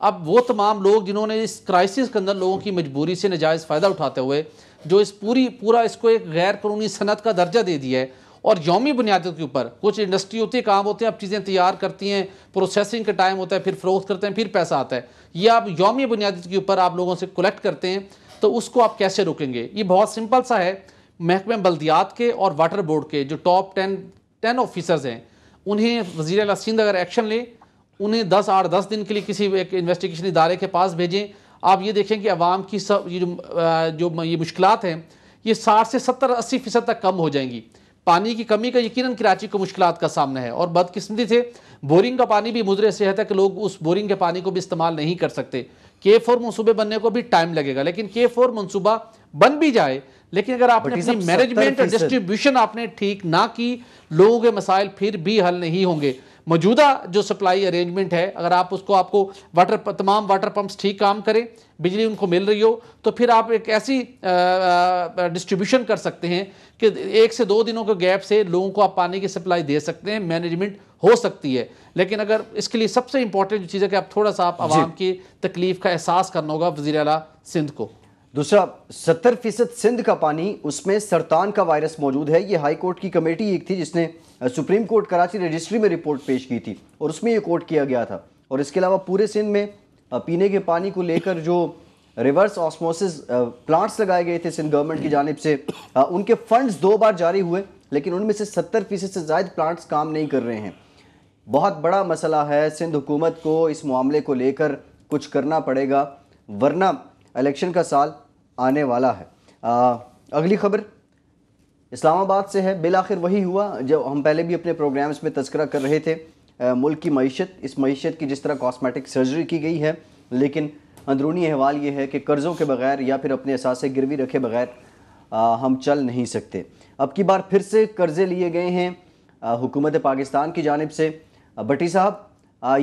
اب وہ تمام لوگ جنہوں نے اس کرائسس کے اندر لوگوں کی مجبوری سے نجائز فائدہ اٹھاتے ہوئے، جو اس پوری، پورا اس کو ایک غیر قانونی صنعت کا درجہ دے دیا ہے اور یومی بنیادوں کے اوپر کچھ انڈسٹری ہوتی ہے کام ہوتے ہیں اب چیزیں تیار کرتی ہیں پروسیسنگ کا ٹائم ہوتا ہے، پھر فروخت کرتے ہیں، پھر پیسہ آتا ہے۔ یہ آپ یومی بنیادوں کے اوپر آپ لوگوں سے کلیکٹ کرتے ہیں۔ تو اس کو آپ کیسے روکیں گے؟ یہ بہت سمپل سا ہے۔ محکمہ بلدیات کے اور واٹر بورڈ کے جو ٹاپ ٹین ٹین آفیسرز ہیں، انہیں وزیر اعلیٰ سندھ اگر ایکشن لے، انہیں دس آٹھ دس دن کے لیے کسی ایک انویسٹیگیشن ادارے کے پاس بھیجیں۔ آپ یہ دیکھیں کہ عوام کی سب، یہ جو یہ مشکلات ہیں، یہ ساٹھ سے ستر، اسی فیصد تک کم ہو جائیں گی۔ پانی کی کمی کا یقیناً کراچی کو مشکلات کا سامنا ہے۔ اور بدقسمتی سے، بورنگ کا پانی بھی مضر صحت ہے کہ لوگ اس بورنگ کے پانی کو بھی استعمال نہیں کر سکتے۔ کے فور منصوبے بننے کو بھی ٹائم لگے گا لیکن کے فور منصوبہ بن بھی جائے لیکن اگر آپ نے اپنی مینجمنٹ اور ڈسٹریبیوشن آپ نے ٹھیک نہ کی لوگوں کے مسائل پھر بھی حل نہیں ہوں گے۔ موجودہ جو سپلائی ارینجمنٹ ہے اگر آپ اس کو آپ کو واٹر تمام واٹر پمپس ٹھیک کام کریں بجلی ان کو مل رہی ہو تو پھر آپ ایک ایسی ڈسٹریبیوشن کر سکتے ہیں کہ ایک سے دو دنوں کے گیپ سے لوگوں کو آپ پانی کی سپلائی دے سکتے ہیں مینجمنٹ ہو سکتی ہے۔ لیکن اگر اس کے لیے سب سے امپورٹنٹ چیز ہے کہ آپ تھوڑا سا آپ عوام جی۔ کی تکلیف کا احساس کرنا ہوگا وزیر اعلیٰ سندھ کو۔ دوسرا ستر فیصد سندھ کا پانی اس میں سرطان کا وائرس موجود ہے۔ یہ ہائی کورٹ کی کمیٹی ایک تھی جس نے سپریم کورٹ کراچی رجسٹری میں رپورٹ پیش کی تھی اور اس میں یہ کوٹ کیا گیا تھا۔ اور اس کے علاوہ پورے سندھ میں پینے کے پانی کو لے کر جو ریورس آسموسس پلانٹس لگائے گئے تھے سندھ گورنمنٹ کی جانب سے ان کے فنڈز دو بار جاری ہوئے لیکن ان میں سے ستر فیصد سے زائد پلانٹس کام نہیں کر رہے ہیں۔ بہت بڑا مسئلہ ہے، سندھ حکومت کو اس معاملے کو لے کر کچھ کرنا پڑے گا، ورنہ الیکشن کا سال آنے والا ہے۔ اگلی خبر، اسلام آباد سے ہے، بالآخر وہی ہوا جو ہم پہلے بھی اپنے پروگرامز میں تذکرہ کر رہے تھے۔ ملک کی معیشت، اس معیشت کی جس طرح کاسمیٹک سرجری کی گئی ہے، لیکن اندرونی احوال یہ ہے کہ قرضوں کے بغیر یا پھر اپنے اثاثے گروی رکھے بغیر ہم چل نہیں سکتے۔ اب کی بار پھر سے قرضے لیے گئے ہیں۔ حکومت پاکستان کی جانب سے بٹی صاحب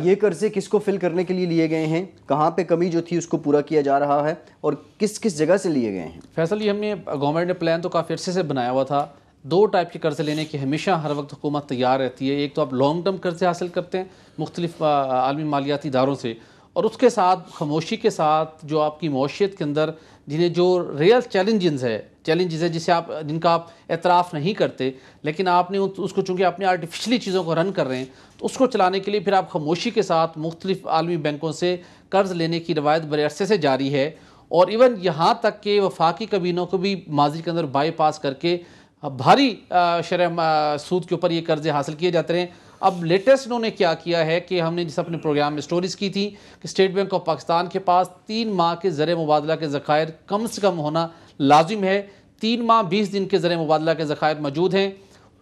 یہ قرضے کس کو فل کرنے کے لیے لیے گئے ہیں؟ کہاں پہ کمی جو تھی اس کو پورا کیا جا رہا ہے؟ اور کس کس جگہ سے لیے گئے ہیں؟ فیصل، یہ ہم نے گورنمنٹ نے پلان تو کافی عرصے سے بنایا ہوا تھا۔ دو ٹائپ کے قرضے لینے کی ہمیشہ ہر وقت حکومت تیار رہتی ہے۔ ایک تو آپ لانگ ٹرم قرضے حاصل کرتے ہیں مختلف عالمی مالیاتی اداروں سے۔ اور اس کے ساتھ، خاموشی کے ساتھ جو آپ کی معاشیت کے اندر جنہیں جو ریئل چیلنجز ہے چیلنجز ہے جسے آپ جن کا آپ اعتراف نہیں کرتے، لیکن آپ نے اس کو چونکہ اپنی آرٹیفیشلی چیزوں کو رن کر رہے ہیں، تو اس کو چلانے کے لیے پھر آپ خاموشی کے ساتھ مختلف عالمی بینکوں سے قرض لینے کی روایت بڑے عرصے سے جاری ہے۔ اور ایون یہاں تک کہ وفاقی کبینوں کو بھی ماضی کے اندر بائی پاس کر کے بھاری شرح سود کے اوپر یہ قرضے حاصل کیے جاتے رہے۔ اب لیٹسٹ انہوں نے کیا کیا ہے کہ ہم نے جس اپنے پروگرام میں سٹوریز کی تھی کہ اسٹیٹ بینک آف پاکستان کے پاس تین ماہ کے زر مبادلہ کے ذخائر کم سے کم ہونا لازم ہے تین ماہ بیس دن کے ذر مبادلہ کے ذخائر موجود ہیں۔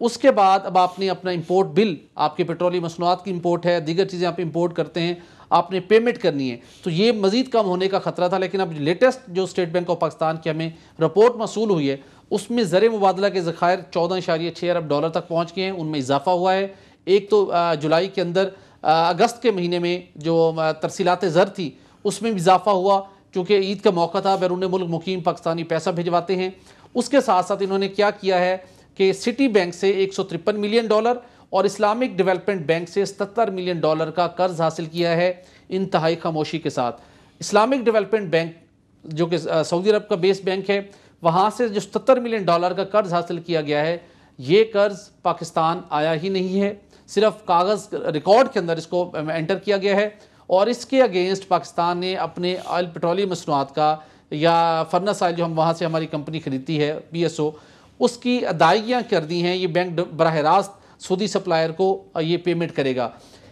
اس کے بعد اب آپ نے اپنا امپورٹ بل آپ کے پیٹرولی مصنوعات کی امپورٹ ہے، دیگر چیزیں آپ امپورٹ کرتے ہیں، آپ نے پیمنٹ کرنی ہے۔ تو یہ مزید کم ہونے کا خطرہ تھا، لیکن اب لیٹسٹ جو اسٹیٹ بینک آف پاکستان کی ہمیں رپورٹ موصول ہوئی ہے، اس میں زر مبادلہ کے ذخائر چودہ اشاریہ چھ ارب ڈالر تک پہنچ گئے ہیں، ان میں اضافہ ہوا ہے۔ ایک تو جولائی کے اندر اگست کے مہینے میں جو ترسیلات زر تھی، اس میں اضافہ ہوا۔ چونکہ عید کا موقع تھا، بیرون ملک مقیم پاکستانی پیسہ بھیجواتے ہیں۔ اس کے ساتھ ساتھ انہوں نے کیا کیا ہے کہ سٹی بینک سے ایک سو ترپن ملین ڈالر اور اسلامک ڈیولپمنٹ بینک سے ستر ملین ڈالر کا قرض حاصل کیا ہے انتہائی خاموشی کے ساتھ۔ اسلامک ڈیولپمنٹ بینک جو کہ سعودی عرب کا بیس بینک ہے، وہاں سے جو ستر ملین ڈالر کا قرض حاصل کیا گیا ہے، یہ قرض پاکستان آیا ہی نہیں ہے۔ صرف کاغذ ریکارڈ کے اندر اس کو انٹر کیا گیا ہے۔ اور اس کے اگینسٹ پاکستان نے اپنے آئل پیٹرولیم مصنوعات کا یا فرنس آئل جو ہم وہاں سے ہماری کمپنی خریدتی ہے پی ایس او اس کی ادائیگیاں کر دی ہیں۔ یہ بینک براہ راست سعودی سپلائر کو یہ پیمنٹ کرے گا۔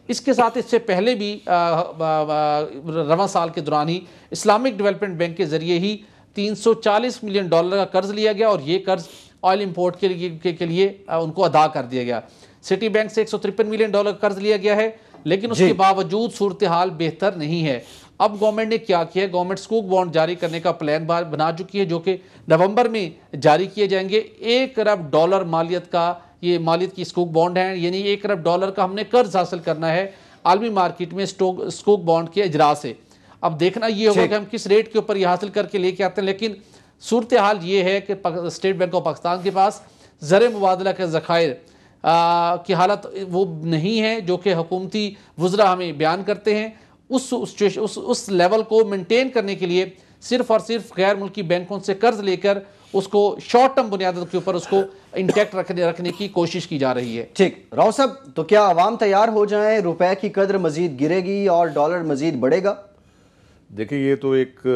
اس کے ساتھ اس سے پہلے بھی رواں سال کے دوران ہی اسلامک ڈیولپمنٹ بینک کے ذریعے ہی تین سو چالیس ملین ڈالر کا قرض لیا گیا اور یہ قرض آئل امپورٹ کے لیے ان کو ادا کر دیا گیا۔ سٹی بینک سے ایک سو ترپن ملین ڈالر قرض لیا گیا ہے۔ لیکن اس جی۔ کے باوجود صورتحال بہتر نہیں ہے۔ اب گورنمنٹ نے کیا کیا ہے؟ گورنمنٹ سکوک بانڈ جاری کرنے کا پلان بنا چکی ہے جو کہ نومبر میں جاری کیے جائیں گے۔ ایک ارب ڈالر مالیت کا یہ مالیت کی سکوک بانڈ ہے۔ یعنی ایک ارب ڈالر کا ہم نے قرض حاصل کرنا ہے عالمی مارکیٹ میں سکوک بانڈ کے اجرا سے۔ اب دیکھنا یہ ہوگا کہ ہم کس ریٹ کے اوپر یہ حاصل کر کے لے کے آتے ہیں۔ لیکن صورتحال یہ ہے کہ اسٹیٹ بینک آف پاکستان کے پاس زر مبادلہ کے ذخائر کی حالت وہ نہیں ہے جو کہ حکومتی وزراء ہمیں بیان کرتے ہیں۔ اس اس لیول کو مینٹین کرنے کے لیے صرف اور صرف غیر ملکی بینکوں سے قرض لے کر اس کو شارٹ ٹرم بنیادوں کے اوپر اس کو انٹیکٹ رکھنے رکھنے کی کوشش کی جا رہی ہے۔ ٹھیک۔ راؤ صاحب تو کیا عوام تیار ہو جائیں روپے کی قدر مزید گرے گی اور ڈالر مزید بڑھے گا؟ دیکھیں یہ تو ایک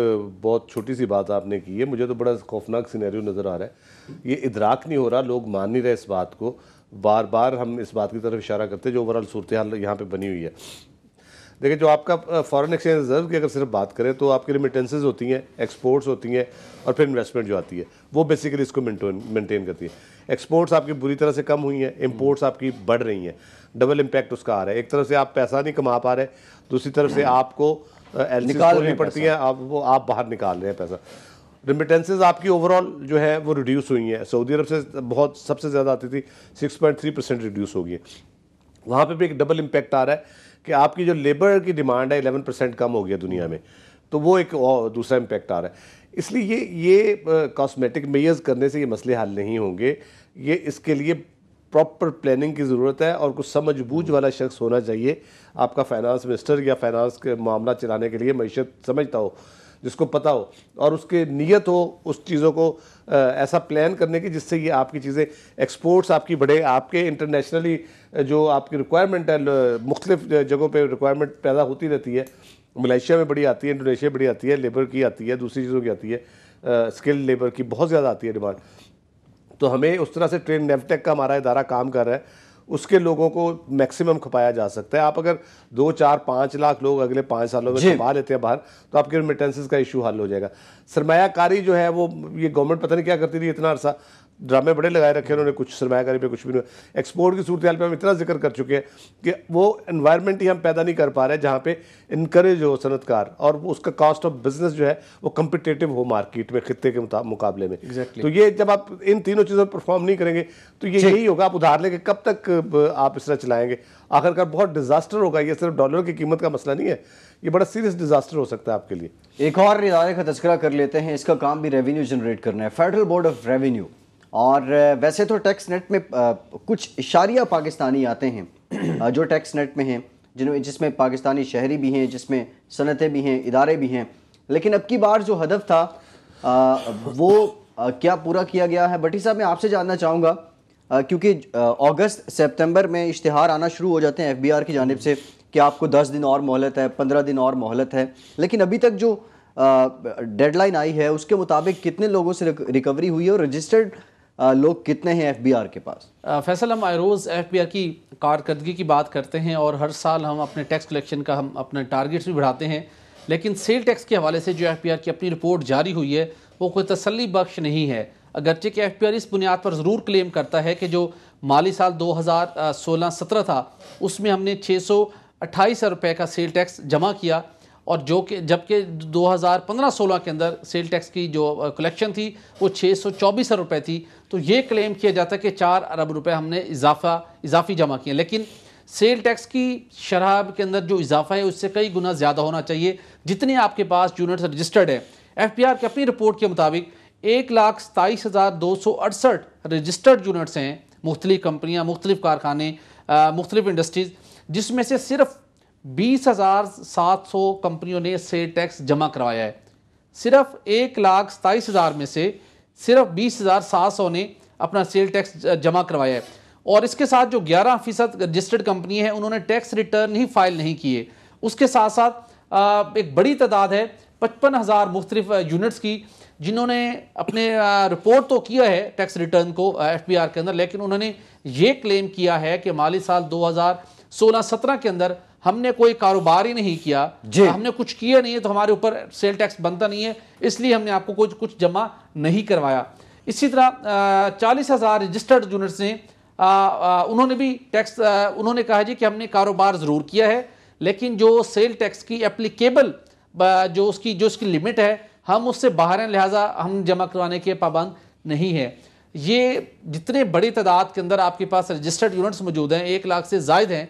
بہت چھوٹی سی بات آپ نے کی ہے۔ مجھے تو بڑا خوفناک سینیریو نظر آ رہا ہے۔ یہ ادراک نہیں ہو رہا لوگ مان نہیں رہے اس بات کو۔ بار بار ہم اس بات کی طرف اشارہ کرتے ہیں جو اوورال صورتحال یہاں پہ بنی ہوئی ہے۔ دیکھیں جو آپ کا فارن ایکسچینج ریزرو کی اگر صرف بات کریں تو آپ کی ریمیٹنسز ہوتی ہیں ایکسپورٹس ہوتی ہیں اور پھر انویسٹمنٹ جو آتی ہے وہ بیسیکلی اس کو مینٹین کرتی ہے ایکسپورٹس آپ کی بری طرح سے کم ہوئی ہیں امپورٹس آپ کی بڑھ رہی ہیں۔ ڈبل امپیکٹ اس کا آ رہا ہے۔ ایک طرف سے آپ پیسہ نہیں کما پا رہے دوسری طرف سے آپ کو سی پڑتی ہیں آپ وہ آپ باہر نکال رہے ہیں پیسہ۔ ریمیٹنسز آپ کی اوورال جو ہے وہ ریڈیوس ہوئی ہیں. سعودی عرب سے بہت، سب سے زیادہ آتی تھی six point three percent reduce ہو گئی وہاں پہ بھی ایک ڈبل امپیکٹ آ رہا ہے کہ آپ کی جو لیبر کی ڈیمانڈ ہے الیون پرسینٹ کم ہو گیا دنیا میں. تو وہ ایک دوسرا امپیکٹ آ رہا ہے. اس لیے یہ یہ کاسمیٹک میئرز کرنے سے یہ مسئلے حل نہیں ہوں گے. یہ اس کے لیے پراپر پلاننگ کی ضرورت ہے اور کچھ سمجھ بوجھ والا شخص ہونا چاہیے. آپ کا فائنانس منسٹر یا فائنانس کے معاملہ چلانے کے لیے معیشت سمجھتا ہو. جس کو پتہ ہو اور اس کے نیت ہو اس چیزوں کو ایسا پلان کرنے کی، جس سے یہ آپ کی چیزیں، ایکسپورٹس آپ کی بڑھے، آپ کے انٹرنیشنلی جو آپ کی ریکوائرمنٹ ہے مختلف جگہوں پہ ریکوائرمنٹ پیدا ہوتی رہتی ہے۔ ملیشیا میں بڑی آتی ہے، انڈونیشیا بڑی آتی ہے لیبر کی آتی ہے، دوسری چیزوں کی آتی ہے۔ اسکل لیبر کی بہت زیادہ آتی ہے ڈیمانڈ تو ہمیں اس طرح سے ٹرین نیفٹیک کا ہمارا ادارہ کام کر رہا ہے۔ اس کے لوگوں کو میکسیمم کھپایا جا سکتا ہے۔ آپ اگر دو چار پانچ لاکھ لوگ اگلے پانچ سالوں میں جی۔ کھپا لیتے ہیں باہر تو آپ کے ریمیٹنسز کا ایشو حل ہو جائے گا۔ سرمایہ کاری جو ہے وہ یہ گورنمنٹ پتہ نہیں کیا کرتی تھی اتنا عرصہ۔ ڈرامے بڑے لگائے رکھے انہوں نے کچھ سرمایہ کاری پہ کچھ بھی نہیں۔ ایکسپورٹ کی صورتحال پہ ہم اتنا ذکر کر چکے ہیں کہ وہ انوائرمنٹ ہی ہم پیدا نہیں کر پا رہے جہاں پہ انکریج ہو صنعت کار اور اس کا کاسٹ آف بزنس جو ہے وہ کمپٹیٹو ہو مارکیٹ میں خطے کے مقابلے میں۔ تو یہ جب آپ ان تینوں چیزوں پرفارم نہیں کریں گے تو یہ یہی ہوگا آپ ادھار لے کے کب تک آپ اس طرح چلائیں گے؟ آخر کار بہت ڈیزاسٹر ہوگا یہ صرف ڈالر کی قیمت کا مسئلہ نہیں ہے یہ بڑا سیریس ڈیزاسٹر ہو سکتا ہے آپ کے لیے۔ ایک اور ادارے کا تذکرہ کر لیتے ہیں اس کا کام بھی ریونیو جنریٹ کرنا ہے۔ فیڈرل بورڈ آف ریونیو اور ویسے تو ٹیکس نیٹ میں کچھ اشاریہ پاکستانی آتے ہیں جو ٹیکس نیٹ میں ہیں جن جس میں پاکستانی شہری بھی ہیں، جس میں صنعتیں بھی ہیں، ادارے بھی ہیں۔ لیکن اب کی بار جو ہدف تھا وہ کیا پورا کیا گیا ہے؟ بٹی صاحب، میں آپ سے جاننا چاہوں گا کیونکہ اگست، سپتمبر میں اشتہار آنا شروع ہو جاتے ہیں ایف بی آر کی جانب سے کہ آپ کو دس دن اور مہلت ہے، پندرہ دن اور مہلت ہے۔ لیکن ابھی تک جو ڈیڈ لائن آئی ہے، اس کے مطابق کتنے لوگوں سے ریکوری ہوئی ہے اور رجسٹرڈ لوگ کتنے ہیں ایف بی آر کے پاس؟ فیصل، ہم آئے روز ایف بی آر کی کارکردگی کی بات کرتے ہیں اور ہر سال ہم اپنے ٹیکس کلیکشن کا ہم اپنے ٹارگیٹس بھی بڑھاتے ہیں، لیکن سیل ٹیکس کے حوالے سے جو ایف بی آر کی اپنی رپورٹ جاری ہوئی ہے، وہ کوئی تسلی بخش نہیں ہے۔ اگرچہ کہ ایف بی آر اس بنیاد پر ضرور کلیم کرتا ہے کہ جو مالی سال دو ہزار سولہ، سترہ تھا، اس میں ہم نے چھ سو اٹھائیس روپے کا سیل ٹیکس جمع کیا۔ اور جو کہ جبکہ دو ہزار پندرہ سولہ کے اندر سیل ٹیکس کی جو کلیکشن تھی وہ چھ سو چوبیس ارب روپے تھی۔ تو یہ کلیم کیا جاتا ہے کہ چار ارب روپے ہم نے اضافہ، اضافی جمع کیے۔ لیکن سیل ٹیکس کی شرح کے اندر جو اضافہ ہے اس سے کئی گنا زیادہ ہونا چاہیے۔ جتنے آپ کے پاس یونٹس رجسٹرڈ ہے ایف پی آر کی اپنی رپورٹ کے مطابق ایک لاکھ ستائیس ہزار دو سو اڑسٹھ رجسٹرڈ یونٹس ہیں۔ مختلف کمپنیاں، مختلف کارخانے مختلف انڈسٹریز جس میں سے صرف بیس ہزار سات سو کمپنیوں نے سیل ٹیکس جمع کروایا ہے۔ صرف ایک لاکھ ستائیس ہزار میں سے صرف بیس ہزار سات سو نے اپنا سیل ٹیکس جمع کروایا ہے۔ اور اس کے ساتھ جو گیارہ فیصد رجسٹرڈ کمپنی ہے انہوں نے ٹیکس ریٹرن ہی فائل نہیں کیے۔ اس کے ساتھ ساتھ ایک بڑی تعداد ہے پچپن ہزار مختلف یونٹس کی، جنہوں نے اپنے رپورٹ تو کیا ہے ٹیکس ریٹرن کو ایف بی آر کے اندر، لیکن انہوں نے یہ کلیم کیا ہے کہ مالی سال دو ہزار سولہ سترہ کے اندر ہم نے کوئی کاروبار ہی نہیں کیا جی۔ ہم نے کچھ کیا نہیں ہے تو ہمارے اوپر سیل ٹیکس بنتا نہیں ہے اس لیے ہم نے آپ کو کچھ کچھ جمع نہیں کروایا۔ اسی طرح چالیس ہزار رجسٹرڈ یونٹس نے انہوں نے بھی ٹیکس انہوں نے کہا جی کہ ہم نے کاروبار ضرور کیا ہے لیکن جو سیل ٹیکس کی اپلیکیبل جو اس کی جو اس کی لمٹ ہے ہم اس سے باہر ہیں لہٰذا ہم جمع کروانے کے پابند نہیں ہے یہ جتنے بڑی تعداد کے اندر آپ کے پاس رجسٹرڈ یونٹس موجود ہیں ایک لاکھ سے زائد ہیں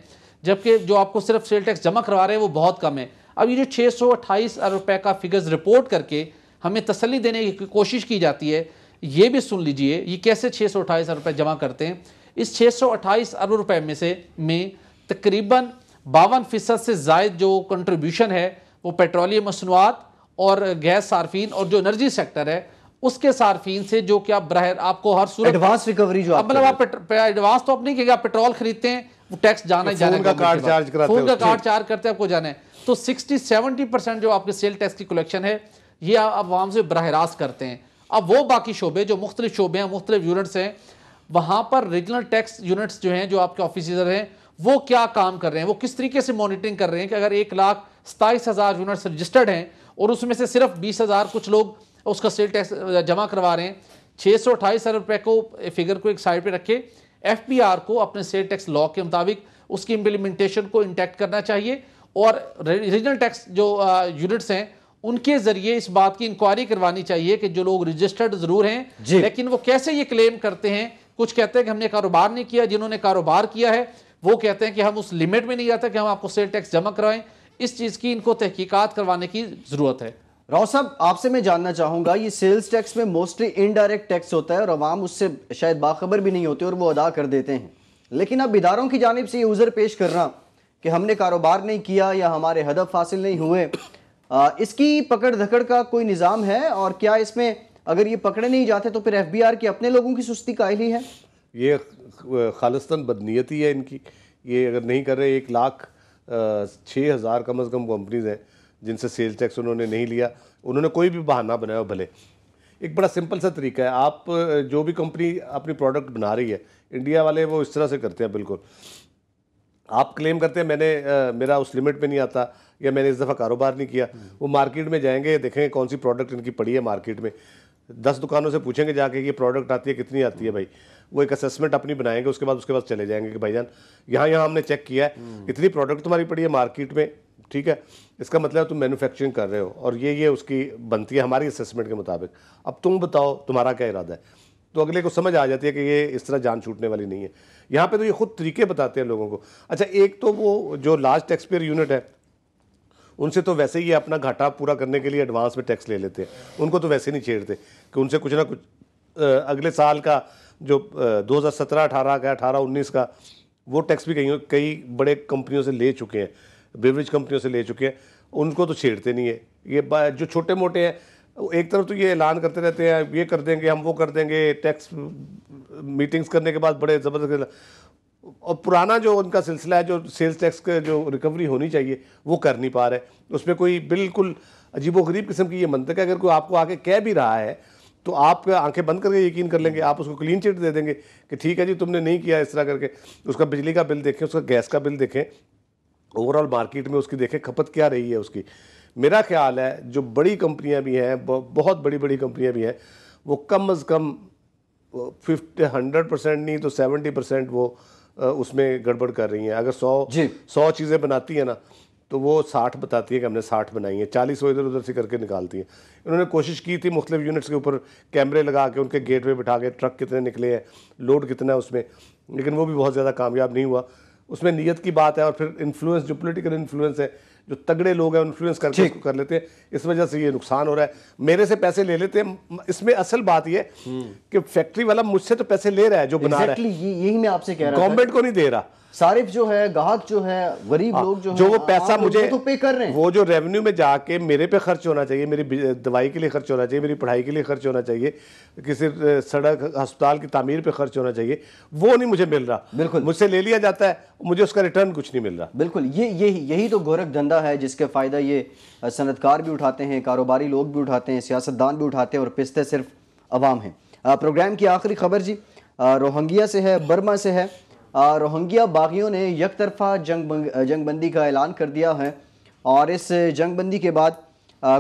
جبکہ جو آپ کو صرف سیل ٹیکس جمع کروا رہے ہیں وہ بہت کم ہے اب یہ جو چھ سو اٹھائیس روپے کا فگرز رپورٹ کر کے ہمیں تسلی دینے کی کوشش کی جاتی ہے یہ بھی سن لیجیے یہ کیسے چھ سو اٹھائیس روپے جمع کرتے ہیں۔ اس چھ سو اٹھائیس ارب روپے میں سے میں تقریباً باون فیصد سے زائد جو کنٹریبیوشن ہے وہ پیٹرولیم مصنوعات اور گیس صارفین اور جو انرجی سیکٹر ہے اس کے صارفین سے جو کہ آپ براہ آپ کو ہر صورت ایڈوانس ریکوری جو مطلب آپ ایڈوانس تو اب نہیں کہ آپ پیٹرول خریدتے ہیں۔ وہ ٹیکس جانا ہی چارج کراتے فون کا کارڈ چارج کرتے آپ کو جانا ہے۔ تو سکسٹی سیونٹی پرسنٹ جو آپ کے سیل ٹیکس کی کلیکشن ہے یہ آپ عوام سے براہ راست کرتے ہیں۔ اب وہ باقی شعبے جو مختلف شعبے ہیں مختلف یونٹس ہیں وہاں پر ریجنل ٹیکس یونٹس جو ہیں جو آپ کے آفیسر ہیں وہ کیا کام کر رہے ہیں؟ وہ کس طریقے سے مانیٹرنگ کر رہے ہیں کہ اگر ایک لاکھ ستائیس ہزار یونٹس رجسٹرڈ ہیں اور اس میں سے صرف بیس ہزار کچھ لوگ اس کا سیل ٹیکس جمع کروا رہے ہیں چھ سو اٹھائیس ارب روپے کو فگر کو ایک سائڈ پہ رکھے ایف بی آر کو اپنے سیل ٹیکس لا کے مطابق اس کی امپلیمنٹیشن کو انٹیکٹ کرنا چاہیے اور ریجنل ٹیکس جو یونٹس ہیں ان کے ذریعے اس بات کی انکوائری کروانی چاہیے کہ جو لوگ رجسٹرڈ ضرور ہیں جی۔ لیکن وہ کیسے یہ کلیم کرتے ہیں؟ کچھ کہتے ہیں کہ ہم نے کاروبار نہیں کیا جنہوں نے کاروبار کیا ہے وہ کہتے ہیں کہ ہم اس لیمٹ میں نہیں جاتے کہ ہم آپ کو سیل ٹیکس جمع کروائیں۔ اس چیز کی ان کو تحقیقات کروانے کی ضرورت ہے۔ راؤ صاحب، آپ سے میں جاننا چاہوں گا، یہ سیلز ٹیکس میں موسٹلی انڈائریکٹ ٹیکس ہوتا ہے اور عوام اس سے شاید باخبر بھی نہیں ہوتے اور وہ ادا کر دیتے ہیں۔ لیکن اب اداروں کی جانب سے یہ عذر پیش کرنا کہ ہم نے کاروبار نہیں کیا یا ہمارے ہدف حاصل نہیں ہوئے اس کی پکڑ دھکڑ کا کوئی نظام ہے؟ اور کیا اس میں اگر یہ پکڑے نہیں جاتے تو پھر ایف بی آر کی اپنے لوگوں کی سستی قائل ہی ہے؟ یہ خالصتاً بدنیتی ہے ان کی۔ یہ اگر نہیں کر رہے، ایک لاکھ چھ ہزار کم از کم کمپنیز ہیں۔ جن سے سیل ٹیکس انہوں نے نہیں لیا انہوں نے کوئی بھی بہانہ بنایا ہو بھلے۔ ایک بڑا سمپل سا طریقہ ہے۔ آپ جو بھی کمپنی اپنی پروڈکٹ بنا رہی ہے انڈیا والے وہ اس طرح سے کرتے ہیں بالکل۔ آپ کلیم کرتے ہیں میں نے میرا اس لمٹ پہ نہیں آتا یا میں نے اس دفعہ کاروبار نہیں کیا۔ وہ مارکیٹ میں جائیں گے دیکھیں گے کون سی پروڈکٹ ان کی پڑی ہے مارکیٹ میں۔ دس دکانوں سے پوچھیں گے جا کے یہ پروڈکٹ آتی ہے کتنی آتی ہے بھائی۔ وہ ایک اسسمنٹ اپنی بنائیں گے اس کے بعد اس کے بعد چلے جائیں گے کہ بھائی جان یہاں یہاں ہم نے چیک کیا ہے اتنی پروڈکٹ تمہاری پڑی ہے مارکیٹ میں؟ ٹھیک ہے؟ اس کا مطلب تم مینوفیکچرنگ کر رہے ہو اور یہ یہ اس کی بنتی ہے ہماری اسسمنٹ کے مطابق۔ اب تم بتاؤ، تمہارا کیا ارادہ ہے؟ تو اگلے کو سمجھ آ جاتی ہے کہ یہ اس طرح جان چھوٹنے والی نہیں ہے۔ یہاں پہ تو یہ خود طریقے بتاتے ہیں لوگوں کو۔ اچھا ایک تو وہ جو لارج ٹیکس پیئر یونٹ ہے، ان سے تو ویسے ہی اپنا گھاٹا پورا کرنے کے لیے ایڈوانس میں ٹیکس لے لیتے ہیں۔ ان کو تو ویسے نہیں چھیڑتے کہ ان سے کچھ نہ کچھ اگلے سال کا جو دو ہزار سترہ، اٹھارہ کا، اٹھارہ انیس کا، وہ ٹیکس بھی کہیں کئی بڑے کمپنیوں سے لے چکے ہیں۔ بیوریج کمپنیوں سے لے چکے ہیں، ان کو تو چھیڑتے نہیں ہے یہ جو چھوٹے موٹے ہیں، ایک طرف تو یہ اعلان کرتے رہتے ہیں، یہ کر دیں گے، ہم وہ کر دیں گے ٹیکس میٹنگز کرنے کے بعد بڑے زبردست اور پرانا جو ان کا سلسلہ ہے، جو سیلز ٹیکس کا جو ریکوری ہونی چاہیے، وہ کر نہیں پا رہے۔ اس میں کوئی بالکل عجیب و غریب قسم کی یہ منطق ہے، اگر کوئی آپ کو آ کے کہہ بھی رہا ہے، تو آپ آنکھیں بند کر کے یقین کر لیں گے، آپ اس کو کلین چٹ دے دیں گے کہ ٹھیک ہے جی تم نے نہیں کیا اس طرح کر کے۔ اس کا بجلی کا بل دیکھیں، اس کا گیس کا بل دیکھیں۔ اوور آل مارکیٹ میں اس کی دیکھیں کھپت کیا رہی ہے اس کی۔ میرا خیال ہے جو بڑی کمپنیاں بھی ہیں بہت بڑی بڑی کمپنیاں بھی ہیں وہ کم از کم ففٹی ہنڈریڈ پرسینٹ نہیں تو سیونٹی پرسینٹ وہ اس میں گڑبڑ کر رہی ہیں۔ اگر سو جی۔ سو چیزیں بناتی ہیں نا تو وہ ساٹھ بتاتی ہے کہ ہم نے ساٹھ بنائی ہیں۔ چالیس وہ ادھر ادھر سے کر کے نکالتی ہیں۔ انہوں نے کوشش کی تھی مختلف یونٹس کے اوپر کیمرے لگا کے ان کے گیٹ پہ بٹھا کے ٹرک کتنے نکلے ہیں لوڈ کتنا ہے اس میں لیکن وہ بھی بہت زیادہ کامیاب نہیں ہوا۔ اس میں نیت کی بات ہے اور پھر انفلوئنس جو پولیٹیکل انفلوئنس ہے جو تگڑے لوگ ہیں انفلوئنس کر کے کر لیتے ہیں۔ اس وجہ سے یہ نقصان ہو رہا ہے۔ میرے سے پیسے لے لیتے ہیں۔ اس میں اصل بات یہ کہ فیکٹری والا مجھ سے تو پیسے لے رہا ہے جو بنا رہا ہے۔ یہی میں آپ سے کہہ رہا گورنمنٹ کو نہیں دے رہا۔ صارف جو ہے گاہک جو ہے غریب لوگ جو جو وہ پیسہ مجھے تو پے کر رہے ہیں۔ وہ جو ریونیو میں جا کے میرے پہ خرچ ہونا چاہیے میری دوائی کے لیے خرچ ہونا چاہیے میری پڑھائی کے لیے خرچ ہونا چاہیے کسی سڑک ہسپتال کی تعمیر پہ خرچ ہونا چاہیے وہ نہیں مجھے مل رہا۔ بالکل۔ مجھ سے لے لیا جاتا ہے مجھے اس کا ریٹرن کچھ نہیں مل رہا۔ بالکل یہ یہی تو گورکھ دھندا ہے جس کے فائدہ یہ صنعتکار بھی اٹھاتے ہیں کاروباری لوگ بھی اٹھاتے ہیں سیاستدان بھی اٹھاتے ہیں اور پستے صرف عوام ہیں۔ پروگرام کی آخری خبر جی روہنگیا سے ہے برما سے ہے۔ روہنگیا باغیوں نے یک طرفہ جنگ جنگ بندی کا اعلان کر دیا ہے اور اس جنگ بندی کے بعد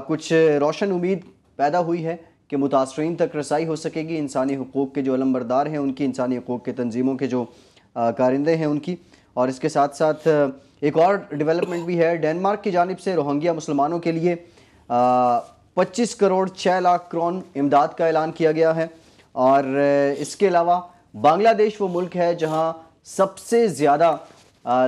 کچھ روشن امید پیدا ہوئی ہے کہ متاثرین تک رسائی ہو سکے گی۔ انسانی حقوق کے جو علم بردار ہیں، ان کی انسانی حقوق کے تنظیموں کے جو کارندے ہیں ان کی۔ اور اس کے ساتھ ساتھ ایک اور ڈیولپمنٹ بھی ہے۔ ڈینمارک کی جانب سے روہنگیا مسلمانوں کے لیے پچیس کروڑ چھ لاکھ کرون امداد کا اعلان کیا گیا ہے۔ اور اس کے علاوہ، بنگلہ دیش وہ ملک ہے جہاں سب سے زیادہ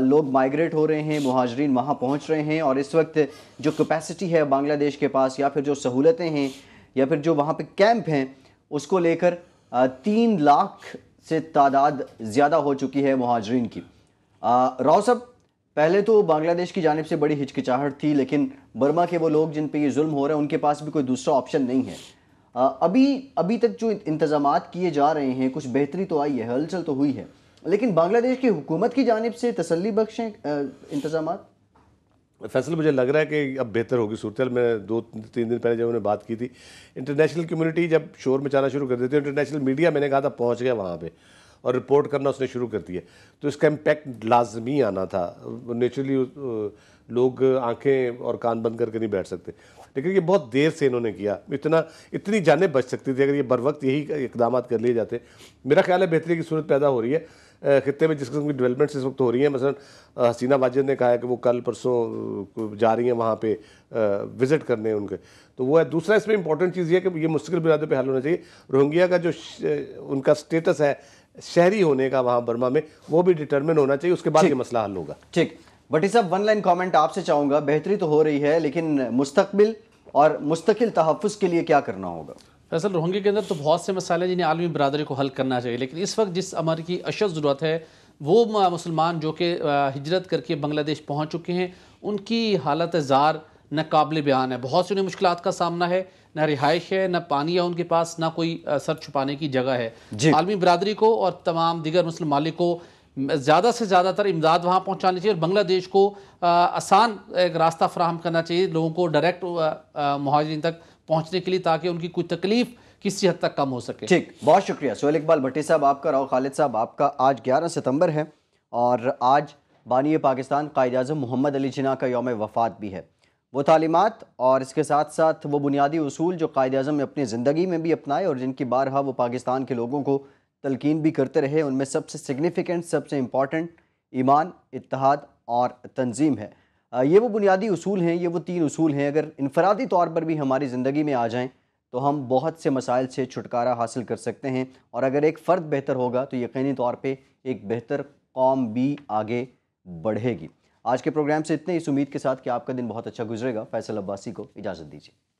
لوگ مائگریٹ ہو رہے ہیں، مہاجرین وہاں پہنچ رہے ہیں اور اس وقت جو کیپیسٹی ہے بنگلہ دیش کے پاس یا پھر جو سہولتیں ہیں یا پھر جو وہاں پہ کیمپ ہیں، اس کو لے کر تین لاکھ سے تعداد زیادہ ہو چکی ہے مہاجرین کی۔ راؤ صاحب، پہلے تو بنگلہ دیش کی جانب سے بڑی ہچکچاہٹ تھی، لیکن برما کے وہ لوگ جن پہ یہ ظلم ہو رہے ہیں ان کے پاس بھی کوئی دوسرا آپشن نہیں ہے۔ ابھی ابھی تک جو انتظامات کیے جا رہے ہیں، کچھ بہتری تو آئی ہے، ہلچل تو ہوئی ہے۔ لیکن بنگلہ دیش کی حکومت کی جانب سے تسلی بخش ہیں انتظامات؟ فیصل، مجھے لگ رہا ہے کہ اب بہتر ہوگی صورتحال۔ میں دو، تین دن پہلے جب انہوں نے بات کی تھی، انٹرنیشنل کمیونٹی جب شور مچانا شروع کر دیتی ہے، انٹرنیشنل میڈیا میں نے کہا تھا پہنچ گیا وہاں پہ اور رپورٹ کرنا اس نے شروع کر دی ہے تو اس کا امپیکٹ لازمی آنا تھا۔ نیچرلی لوگ آنکھیں اور کان بند کر کے نہیں بیٹھ سکتے۔ لیکن یہ بہت دیر سے انہوں نے کیا۔ اتنا، اتنی جانیں بچ سکتی تھی۔ اگر یہ بر وقت یہی اقدامات کر لیے جاتے، میرا خیال ہے بہتری کی صورت پیدا ہو رہی ہے۔ خطے میں جس قسم کی ڈیولپمنٹس اس وقت ہو رہی ہیں مثلا حسینہ واجد نے کہا ہے کہ وہ کل پرسوں جا رہی ہیں وہاں پہ وزٹ کرنے ان کے۔ تو وہ ہے دوسرا اس میں امپورٹنٹ چیز یہ کہ یہ مستقل بنیادوں پہ حل ہونا چاہیے۔ روہنگیا کا جو ان کا سٹیٹس ہے شہری ہونے کا وہاں برما میں وہ بھی ڈٹرمن ہونا چاہیے اس کے بعد یہ مسئلہ حل ہوگا۔ ٹھیک۔ بٹی صاحب ون لائن کامنٹ آپ سے چاہوں گا بہتری تو ہو رہی ہے لیکن مستقبل اور مستقل تحفظ کے لیے کیا کرنا ہوگا؟ فیصل روہنگی کے اندر تو بہت سے مسائل ہیں جنہیں عالمی برادری کو حل کرنا چاہیے لیکن اس وقت جس امر کی اشد ضرورت ہے وہ مسلمان جو کہ ہجرت کر کے بنگلہ دیش پہنچ چکے ہیں ان کی حالت زار نہ قابل بیان ہے۔ بہت سی انہیں مشکلات کا سامنا ہے نہ رہائش ہے نہ پانی ہے ان کے پاس نہ کوئی سر چھپانے کی جگہ ہے۔ جی۔ عالمی برادری کو اور تمام دیگر مسلم مالک کو زیادہ سے زیادہ تر امداد وہاں پہنچانی چاہیے اور بنگلہ دیش کو آسان ایک راستہ فراہم کرنا چاہیے۔ لوگوں کو ڈائریکٹ مہاجرین تک پہنچنے کے لیے تاکہ ان کی کوئی تکلیف کسی حد تک کم ہو سکے۔ ٹھیک، بہت شکریہ۔ سہیل اقبال بھٹی صاحب، آپ کا راؤ خالد صاحب، آپ کا آج گیارہ ستمبر ہے اور آج بانی پاکستان قائد اعظم محمد علی جناح کا یوم وفات بھی ہے۔ وہ تعلیمات اور اس کے ساتھ ساتھ وہ بنیادی اصول جو قائد اعظم نے اپنی زندگی میں بھی اپنائے اور جن کی بارہا وہ پاکستان کے لوگوں کو تلقین بھی کرتے رہے، ان میں سب سے سگنیفیکنٹ سب سے امپورٹنٹ ایمان، اتحاد اور تنظیم ہے۔ یہ وہ بنیادی اصول ہیں، یہ وہ تین اصول ہیں۔ اگر انفرادی طور پر بھی ہماری زندگی میں آ جائیں تو ہم بہت سے مسائل سے چھٹکارا حاصل کر سکتے ہیں۔ اور اگر ایک فرد بہتر ہوگا تو یقینی طور پہ ایک بہتر قوم بھی آگے بڑھے گی۔ آج کے پروگرام سے اتنے اس امید کے ساتھ کہ آپ کا دن بہت اچھا گزرے گا۔ فیصل عباسی کو اجازت دیجیے۔